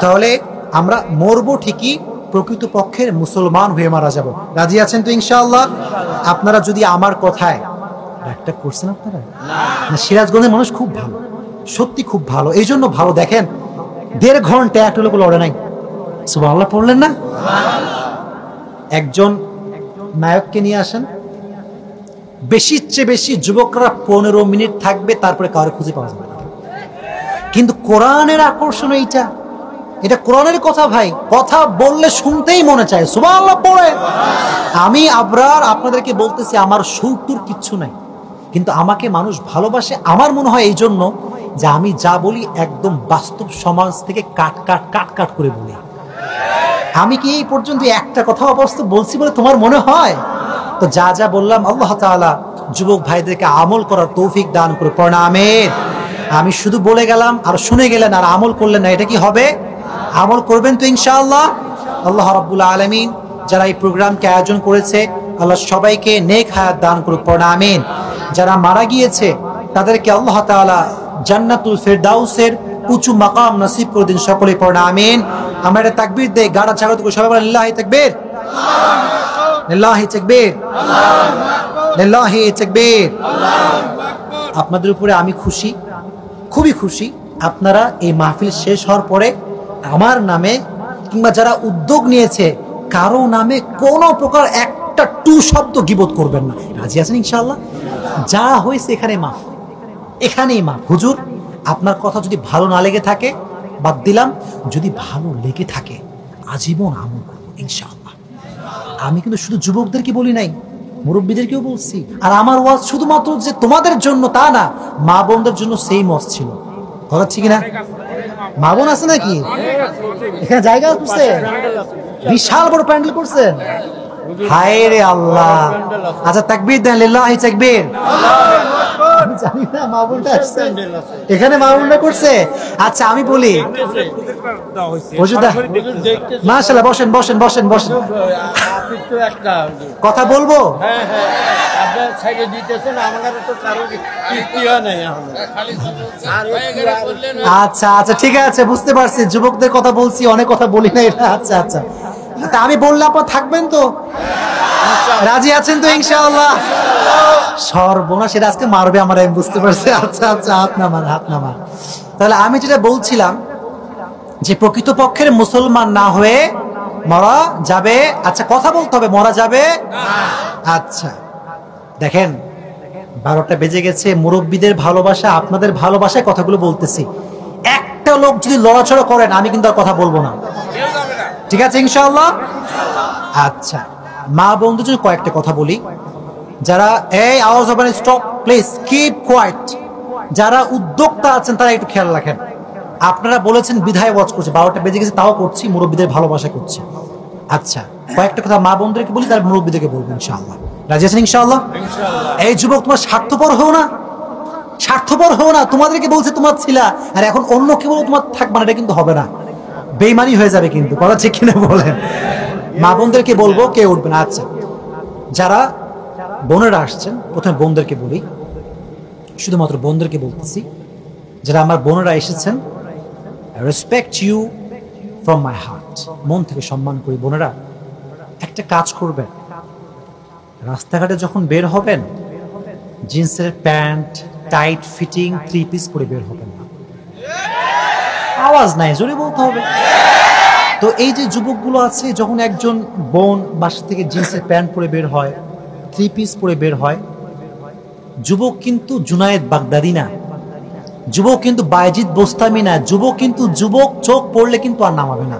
তাহলে আমরা মরবো ঠিকই প্রকৃত পক্ষের মুসলমান হয়ে মারা যাব। রাজি আছেন তো ইনশাআল্লাহ? আপনারা যদি আমার কথায় একটা করছেন আপনারা? না, সিরাজগঞ্জের মানুষ খুব ভালো। সত্যি খুব ভালো। এই জন্য ভালো। দেখেন, দেড় ঘণ্টা একটা লোক লড়ে নাই। সুবহানাল্লাহ, পড়লেন না? একজন নায়ককে নিয়ে আসেন। বেশির চেয়ে বেশি যুবকরা পনেরো মিনিট থাকবে, তারপরে কারও খুঁজে পাওয়া যাবে কিন্তু কোরআনের আকর্ষণ এইটা। এটা কোরআনের কথা ভাই, কথা বললে শুনতেই মনে চায়। সুবহানাল্লাহ, পড়ে। আমি আবরার আপনাদেরকে বলতেছি, আমার সৌতুর কিচ্ছু নাই। কিন্তু আমাকে মানুষ ভালোবাসে, আমার মনে হয় এই জন্য যে আমি যা বলি একদম বাস্তব সমাজ থেকে কাট কাট কাট কাট করে বলি। আমি কি এই পর্যন্ত একটা কথা অবস্থা বলছি বলে তোমার মনে হয়? তো যা যা বললাম, আল্লাহ তাআলা যুবক ভাইদেরকে আমল করার তৌফিক দান করে প্রণামের আমি শুধু বলে গেলাম আর শুনে গেলেন আর আমল করলেন না, এটা কি হবে? আমল করবেন তো ইনশাআল্লাহ। আল্লাহ রাব্বুল আলামিন যারা এই প্রোগ্রামকে আয়োজন করেছে, আল্লাহ সবাইকে নেক হায়াত দান করুক প্রণামেন যারা মারা গিয়েছে, তাদেরকে আল্লাহ তাআলা জান্নাতুল ফেরদাউসের উঁচু মাকাম নসিব করে দিন সকলে পড়া আমিন। আমরা এটা তাকবীর দেই, গাড়া ছাগল করে সবাই বলে লিল্লাহি তাকবীর লিল্লাহি তাকবীর লিল্লাহি তাকবীর আপনাদের উপরে আমি খুশি, খুবই খুশি। আপনারা এই মাহফিল শেষ হওয়ার পরে আমার নামে কিংবা যারা উদ্যোগ নিয়েছে, কারও নামে কোনো প্রকার একটা টু শব্দ গিবোধ করবেন না। রাজি আছেন ইনশাল্লাহ যা হয়েছে এখানে মাফ। এখানেই মা হুজুর, আপনার কথা যদি ভালো না লেগে থাকে, বাদ দিলাম। যদি ভালো লেগে থাকে, আজীবন আমল করব ইনশাআল্লাহ। আমি কিন্তু শুধু যুবকদেরকে বলি নাই, মুরব্বীদেরকেও বলছি। আর আমার ওয়াজ শুধুমাত্র যে তোমাদের জন্য তা না, মা বোনদের জন্য সেই মত ছিল। ঠিক না? মা বোন আছে নাকি? এখানে জায়গা করছে বিশাল বড় প্যান্ডেল করছেন হায় রে আল্লাহ। আচ্ছা তাকবির দেন, লিল্লাহি তাকবীর। আমি জানি না মা আসছে। এখানে মা বোনটা করছে? আচ্ছা আমি বলি। হুজুরদা বসেন বসেন বসেন বসেন। কথা বলব? হ্যাঁ হ্যাঁ। আচ্ছা আচ্ছা ঠিক আছে বুঝতে পারছি। যুবকদের কথা বলছি অনেক কথা বলি না এটা আচ্ছা আচ্ছা। তা আমি বললে আপনার থাকবেন তো? রাজি আছেন তো ইনশাআল্লাহ? সর্বনাশ এটা আজকে মারবে আমার, আমি বুঝতে পারছি। আচ্ছা আচ্ছা হাত নামান হাত নামান। তাহলে আমি যেটা বলছিলাম, যে প্রকৃতপক্ষের মুসলমান না হয়ে মরা যাবে আচ্ছা কথা বলতে হবে, মরা যাবে? আচ্ছা দেখেন, বারোটা বেজে গেছে, মুরব্বীদের ভালোবাসা, আপনাদের ভালোবাসায় কথাগুলো বলতেছি। একটা লোক যদি লড়াচড়া করেন, আমি কিন্তু আর কথা বলব না। ঠিক আছে ইনশাআল্লাহ? আচ্ছা মা বন্ধু যদি কয়েকটা কথা বলি। যারা এই আওয়াজ হবে স্টপ প্লিজ কিপ কোয়াইট যারা উদ্যোক্তা আছেন তারা একটু খেয়াল রাখেন। আপনারা বলেছেন বিধায় ওয়াচ করছে বারোটা বেজে গেছে তাও করছি মুরব্বীদের ভালোবাসা করছি। আচ্ছা কয়েকটা কথা মা বন্ধুদেরকে বলি তার মুরব্বীদেরকে বলব ইনশাআল্লাহ। রাজি আছেন ইনশাআল্লাহ। এই যুবক তোমার স্বার্থপর হও না। স্বার্থপর হও না তোমাদেরকে বলছে তোমার ছিলা আর এখন অন্য কেউ তোমার থাকবে না এটা কিন্তু হবে না। বেইমানি হয়ে যাবে কিন্তু, কথা ঠিক কিনা বলেন। মা বোনদেরকে বলব কে উঠবে না আচ্ছা যারা বোনেরা আসছেন, প্রথমে বোনদেরকে বলি। শুধুমাত্র বোনদেরকে বলতেছি, যারা আমার বোনেরা এসেছেন respect you from my heart মন থেকে সম্মান করি। বোনেরা, একটা কাজ করবেন। রাস্তাঘাটে যখন বের হবেন, জিন্সের pant tight fitting three piece পরে বের হবেন। আওয়াজ নাই জোরে বলতে হবে তো এই যে যুবকগুলো আছে যখন একজন বোন বাসা থেকে জিন্সের প্যান্ট পরে বের হয় থ্রি পিস পরে বের হয় যুবক কিন্তু জুনায়েদ বাগদাদি না যুবক কিন্তু বাইজিৎ বোস্তামি না যুবক কিন্তু যুবক চোখ পড়লে কিন্তু আর নামাবে না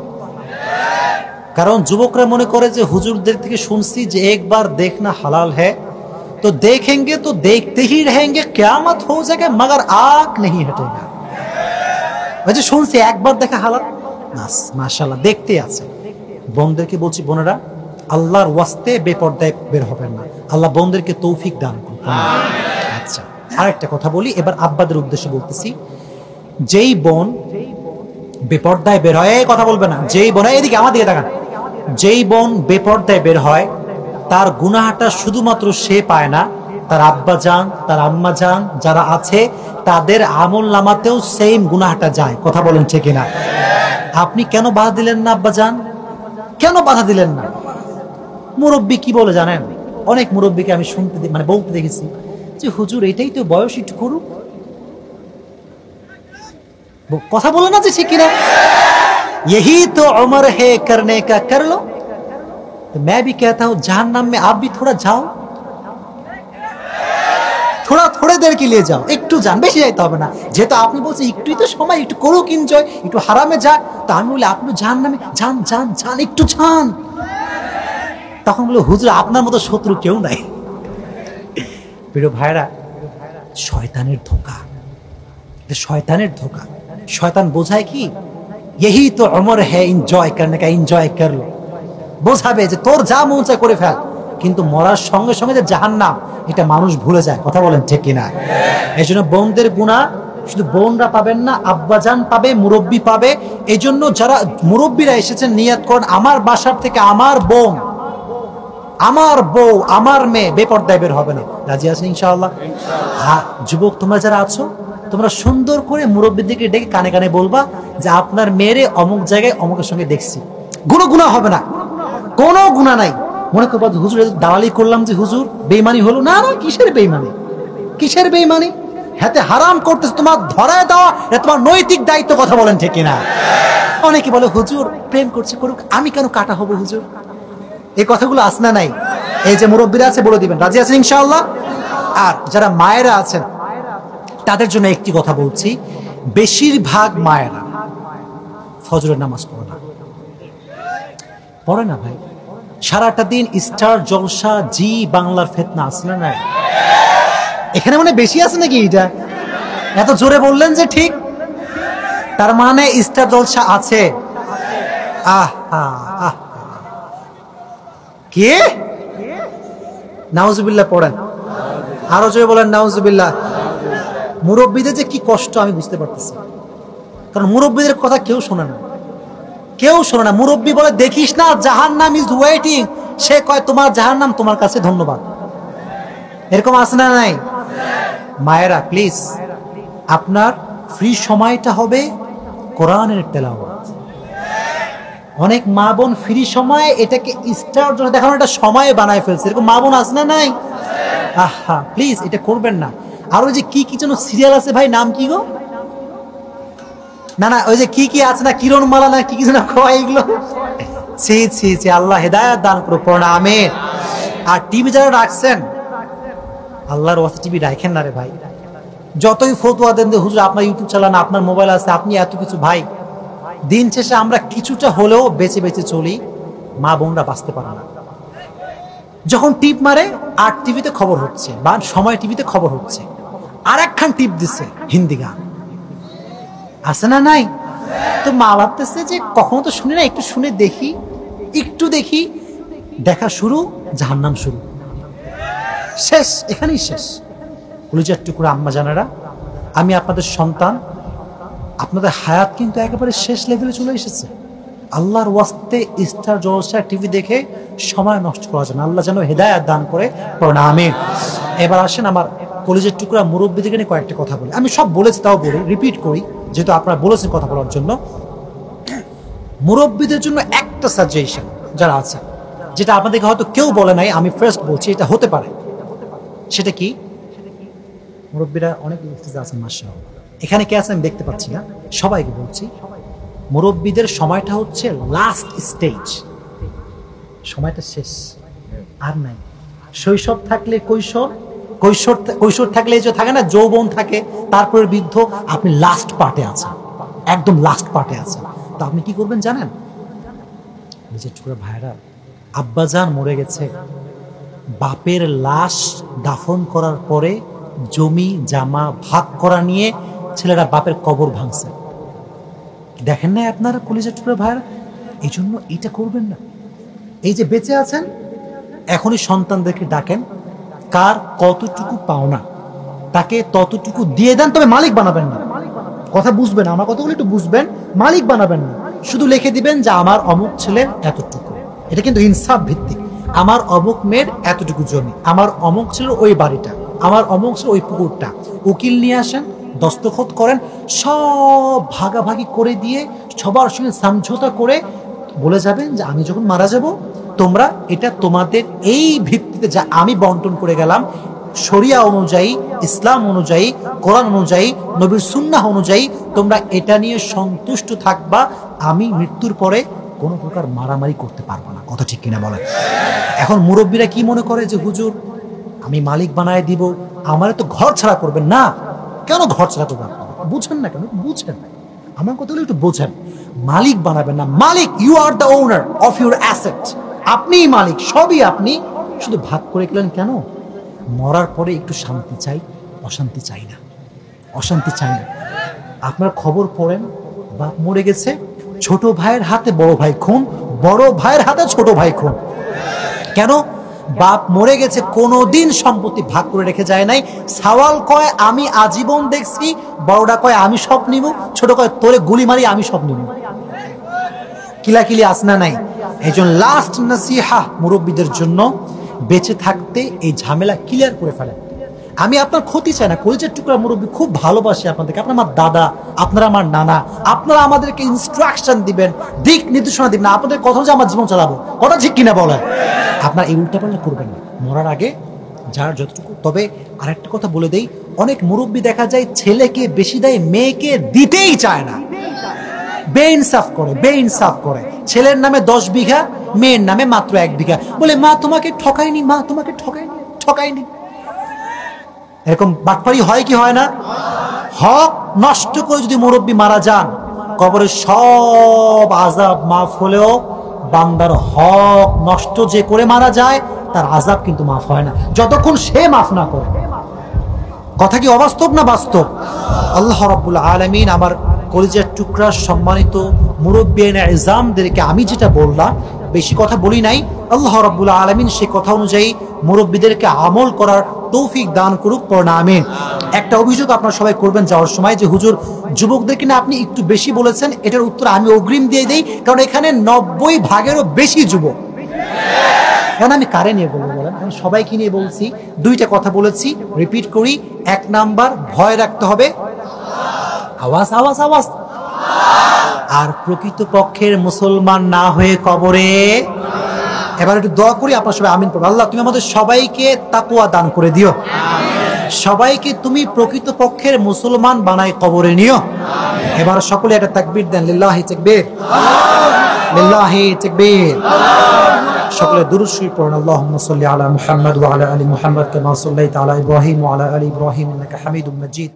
কারণ যুবকরা মনে করে যে হুজুরদের থেকে শুনছি যে একবার দেখনা হালাল है तो देखेंगे तो देखते ही रहेंगे क्यामत हो जाएगा मगर आग नहीं हटेगा যে শুনছি, একবার দেখা হালাল? নাস মাশাল্লাহ দেখতে আছে। বোনদেরকে বলছি, বোনেরা, আল্লাহর ওয়াস্তে বেপর্দায় বের হবেন না। আল্লাহ বোনদেরকে তৌফিক দান করুন। আচ্ছা আরেকটা কথা বলি, এবার আব্বাদের উদ্দেশ্যে বলতেছি, যেই বোন বেপর্দায় বের হয় কথা বলবে না। যেই বোন এদিকে আমার দিকে দেখান যেই বোন বেপর্দায় বের হয়, তার গুনাহাটা শুধুমাত্র সে পায় না তার আব্বা যান তার আম্মা যান যারা আছে তাদের আমল নামাতেও সেম গুনাহটা যায় কথা বলেন ঠিক না আপনি কেন বাধা দিলেন না আব্বা যান কেন বাধা দিলেন না মুরব্বী কি বলে জানেন অনেক মুরব্বীকে আমি শুনতে দে- মানে বলতে দেখেছি যে হুজুর এটাই তো বয়স একটু করুক ব- কথা বলে না যে ঠিক কিনা यही तो उम्र है करने का कर लो तो मैं भी कहता हूं जहन्नम में आप भी थोड़ा जाओ থোড়া থোড়ে দের কে লিয়ে যাও। একটু যান, বেশি যাইতে হবে না। যেহেতু আপনি বলছেন একটুই তো সময়, একটু করুক এনজয় একটু হারামে যাক তা আমি বলি আপনি যান নামে যান যান যান, একটু যান। তখন বলে, হুজুর, আপনার মতো শত্রু কেউ নাই। প্রিয় ভাইরা, শয়তানের ধোকা। শয়তানের ধোকা। শয়তান বোঝায় কি? यही তো অমর হ্যাঁ এনজয় করনে এনজয় করল। বোঝাবে যে তোর যা মন চায় করে ফেল। কিন্তু মরার সঙ্গে সঙ্গে যে জাহান্নাম এটা মানুষ ভুলে যায়। কথা বলেন ঠিক কিনা? এই জন্য বোনদের গুণা শুধু বোনরা পাবেন না আব্বাজান পাবে মুরব্বী পাবে। এই জন্য যারা মুরব্বীরা এসেছেন নিয়াত করেন আমার বাসার থেকে আমার বোন আমার বউ আমার মেয়ে বেপর্দায় বের হবে না। রাজি আছেন ইনশাআল্লাহ? হ্যাঁ যুবক তোমরা যারা আছো তোমরা সুন্দর করে মুরব্বীর দিকে ডেকে কানে কানে বলবা যে আপনার মেয়েরে অমুক জায়গায় অমুকের সঙ্গে দেখছি। কোনো গুণা হবে না। কোনো গুণা নাই। মনে করবা হুজুর দালালি করলাম যে, হুজুর বেইমানি হলো? না না, কিসের বেইমানি কিসের বেইমানি হাতে হারাম করতেছে, তোমার ধরায় দেওয়া এটা তোমার নৈতিক দায়িত্ব কথা বলেন ঠিক কিনা? অনেকে বলে, হুজুর, প্রেম করছে করুক, আমি কেন কাটা হব, হুজুর? এই কথাগুলো আসনা নাই? এই যে মুরব্বীরা আছে, বলে দিবেন। রাজি আছেন ইনশাআল্লাহ? আর যারা মায়েরা আছেন, তাদের জন্য একটি কথা বলছি, বেশিরভাগ মায়েরা ফজরের নামাজ পড়ে না। পড়ে না ভাই? সারাটা দিন স্টার জলসা, জি বাংলার ফেতনা আসলে না এখানে মানে বেশি আছে নাকি এটা? এত জোরে বললেন যে ঠিক? তার মানে স্টার জলসা আছে। আহ আহ। কে? নাউজুবিল্লাহ পড়েন। আরও জোরে বলেন, নাউজুবিল্লাহ। মুরব্বীদের যে কি কষ্ট আমি বুঝতে পারতেছি কারণ মুরব্বীদের কথা কেউ শোনে না। কেউ শোনে না। মুরব্বী বলে, দেখিস না জাহান নাম ইজ ওয়েটিং সে কয়, তোমার জাহান নাম তোমার কাছে ধন্যবাদ। এরকম আছে না নাই? মায়েরা প্লিজ আপনার ফ্রি সময়টা হবে কোরআনের তেলাওয়াত। অনেক মা বোন ফ্রি সময় এটাকে স্টার জন্য দেখানো একটা সময় বানায় ফেলছে। এরকম মা বোন আছে না নাই? আহা প্লিজ এটা করবেন না। আর ওই যে কি কি যেন সিরিয়াল আছে ভাই, নাম কি গো? না না, ওই যে কি কি আছে না, কিরণ মালা না, কি কি যেন কয় এগুলো? ছি ছি ছি, আল্লাহ হেদায়ত দান করো প্রণামে আর টিভি যারা রাখছেন, আল্লাহর ওয়াস্তে টিভি রাখেন না রে ভাই। যতই ফতুয়া দেন হুজুর, আপনার ইউটিউব চালান আপনার মোবাইল আছে, আপনি এত কিছু ভাই, দিন শেষে আমরা কিছুটা হলেও বেঁচে বেঁচে চলি, মা বোনরা বাঁচতে পারে না। যখন টিপ মারে, আর টিভিতে খবর হচ্ছে, বা সময় টিভিতে খবর হচ্ছে আর একখান টিপ দিচ্ছে হিন্দি গান। আছে না নাই? তো মা ভাবতেছে যে কখনো তো শুনি না, একটু শুনে দেখি, একটু দেখি। দেখা শুরু, জাহান্নাম শুরু। শেষ, এখানেই শেষ। কলিজার টুকরো আম্মা জানারা, আমি আপনাদের সন্তান, আপনাদের হায়াত কিন্তু একেবারে শেষ লেভেলে চলে এসেছে। আল্লাহর ওয়াস্তে স্টার জলসা টিভি দেখে সময় নষ্ট করা যায় না। আল্লাহ যেন হেদায়াত দান করে। প্রণামে এবার আসেন আমার কলেজের টুকরা মুরব্বীদেরকে নিয়ে কয়েকটা কথা বলি। আমি সব বলেছি, তাও বলি রিপিট করি। যেহেতু আপনারা বলেছেন কথা বলার জন্য, মুরব্বীদের জন্য একটা সাজেশন যারা আছে, যেটা আপনাদেরকে হয়তো কেউ বলে নাই, আমি ফার্স্ট বলছি, এটা হতে পারে। সেটা কি? মুরব্বীরা অনেক আছেন মাসা এখানে কে আছেন আমি দেখতে পাচ্ছি না, সবাইকে বলছি, মুরব্বীদের সময়টা হচ্ছে লাস্ট স্টেজ সময়টা শেষ, আর নাই। শৈশব থাকলে কৈশোর কৈশোর কৈশোর থাকলে এই যে থাকে না, যৌবন থাকে, তারপরে বৃদ্ধ, আপনি লাস্ট পার্টে আছেন, একদম লাস্ট পার্টে আছেন। তো আপনি কি করবেন জানেন? নিজের টুকরা ভাইরা, আব্বাজান মরে গেছে। বাপের লাশ দাফন করার পরে জমি, জামা ভাগ করা নিয়ে ছেলেরা বাপের কবর ভাঙছে। দেখেন না আপনারা কলেজের টুকরা ভাইরা? এই জন্য এটা করবেন না। এই যে বেঁচে আছেন, এখনই সন্তানদেরকে ডাকেন। কার কতটুকু পাওনা, তাকে ততটুকু দিয়ে দেন, তবে মালিক বানাবেন না। কথা বুঝবেন, আমার কথাগুলো একটু বুঝবেন, মালিক বানাবেন না। শুধু লিখে দিবেন যে, আমার অমুক ছেলের এতটুকু। এটা কিন্তু ইনসাফ ভিত্তিক। আমার অমুক মেয়ের এতটুকু জমি, আমার অমুক ছেলের ওই বাড়িটা, আমার অমুক ছেলের ওই পুকুরটা। উকিল নিয়ে আসেন, দস্তখত করেন, সব ভাগাভাগি করে দিয়ে সবার সঙ্গে সমঝোতা করে বলে যাবেন যে, আমি যখন মারা যাব তোমরা এটা তোমাদের এই ভিত্তিতে যা আমি বন্টন করে গেলাম, শরিয়া অনুযায়ী, ইসলাম অনুযায়ী, কোরআন অনুযায়ী, নবীর সুন্নাহ অনুযায়ী, তোমরা এটা নিয়ে সন্তুষ্ট থাকবা, আমি মৃত্যুর পরে কোনো প্রকার মারামারি করতে পারব না। কথা ঠিক কিনা বলেন? এখন মুরব্বীরা কি মনে করে যে, হুজুর, আমি মালিক বানায় দিব, আমার তো ঘর ছাড়া করবেন না? কেন ঘর ছাড়া করবেন বুঝেন না কেন? বুঝেন না। আমার কথা হলো একটু বোঝেন। মালিক বানাবেন না। মালিক you are the owner of your asset আপনিই মালিক, সবই আপনি। শুধু ভাগ করে গেলেন কেন? মরার পরে একটু শান্তি চাই, অশান্তি চাই না। অশান্তি চাই না। আপনার খবর পড়েন, বাপ মরে গেছে, ছোট ভাইয়ের হাতে বড় ভাই খুন, বড় ভাইয়ের হাতে ছোট ভাই খুন। কেন? বাপ মরে গেছে, কোনোদিন সম্পত্তি ভাগ করে রেখে যায় নাই। সাওয়াল কয়, আমি আজীবন দেখছি, বড়টা কয়, আমি সব নিব, ছোট কয়, তোরে গুলি মারি, আমি সব নিব। কিলাকিলি আসনা নাই। এই জন্য লাস্ট নাসিহা মুরব্বীদের জন্য বেঁচে থাকতে এই ঝামেলা ক্লিয়ার করে ফেলেন। আমি আপনার ক্ষতি চাই না, কলেজের টুকরা মুরব্বী খুব ভালোবাসি আপনাদেরকে। আপনার আমার দাদা, আপনারা আমার নানা, আপনারা আমাদেরকে ইনস্ট্রাকশন দিবেন, দিক নির্দেশনা দিবেন আপনাদের কথা যে আমার জীবন চালাবো। কথা ঠিক কিনা বলেন? আপনার এই উল্টাপাল্টা করবেন না। মরার আগে যার যতটুকু, তবে আরেকটা কথা বলে দেই, অনেক মুরব্বী দেখা যায় ছেলেকে বেশি দেয়, মেয়েকে দিতেই চায় না। বেইনসাফ করে বেইনসাফ করে। ছেলের নামে দশ বিঘা, মেয়ের নামে মাত্র এক বিঘা। বলে, মা, তোমাকে ঠকাইনি মা, তোমাকে ঠকাইনি ঠকাইনি এরকম বাটপারি হয় কি হয় না? হক নষ্ট করে যদি মুরব্বী মারা যান, কবরে সব আজাব মাফ হলেও বান্দার হক নষ্ট যে করে মারা যায়, তার আজাব কিন্তু মাফ হয় না। যতক্ষণ সে মাফ না করে। কথা কি অবাস্তব না বাস্তব? আল্লাহ রাব্বুল আলামিন আমার কলিজার টুকরা সম্মানিত মুরব্বিয়ান আমি যেটা বললাম, বেশি কথা বলি নাই। আল্লাহ রাব্বুল আলামিন সেই কথা অনুযায়ী মুরব্বীদেরকে আমল করার তৌফিক দান করুক পড়না একটা অভিযোগ আপনারা সবাই করবেন যাওয়ার সময় যে, হুজুর, যুবকদেরকে না আপনি একটু বেশি বলেছেন, এটার উত্তর আমি অগ্রিম দিয়ে দিই, কারণ এখানে নব্বই ভাগেরও বেশি যুবক। কেন আমি কারে নিয়ে বলব বলেন? আমি সবাইকে নিয়ে বলছি, দুইটা কথা বলেছি, রিপিট করি। এক নাম্বার, ভয় রাখতে হবে। আওয়াজ আওয়াজ আওয়াজ। আর প্রকৃত পক্ষের মুসলমান না হয়ে কবরে, এবার একটু দোয়া করি আপনার সবাই আমিন পড়ব আল্লাহ, তুমি আমাদের সবাইকে তাকুয়া দান করে দিও। সবাইকে তুমি প্রকৃত পক্ষের মুসলমান বানাই কবরে নিও। এবার সকলে একটা তাকবীর দেন, লিল্লাহি তাকবীর। লিল্লাহি তাকবীর। সকলে দুরুদ শরীফ পড়ুন, আল্লাহুম্মা সাল্লি আলা মুহাম্মাদ ওয়া আলা আলি মুহাম্মাদ কামা সাল্লাইতা আলা ইব্রাহিম ওয়া আলা আলি ইব্রাহিম ইন্নাকা হামিদুম মাজিদ।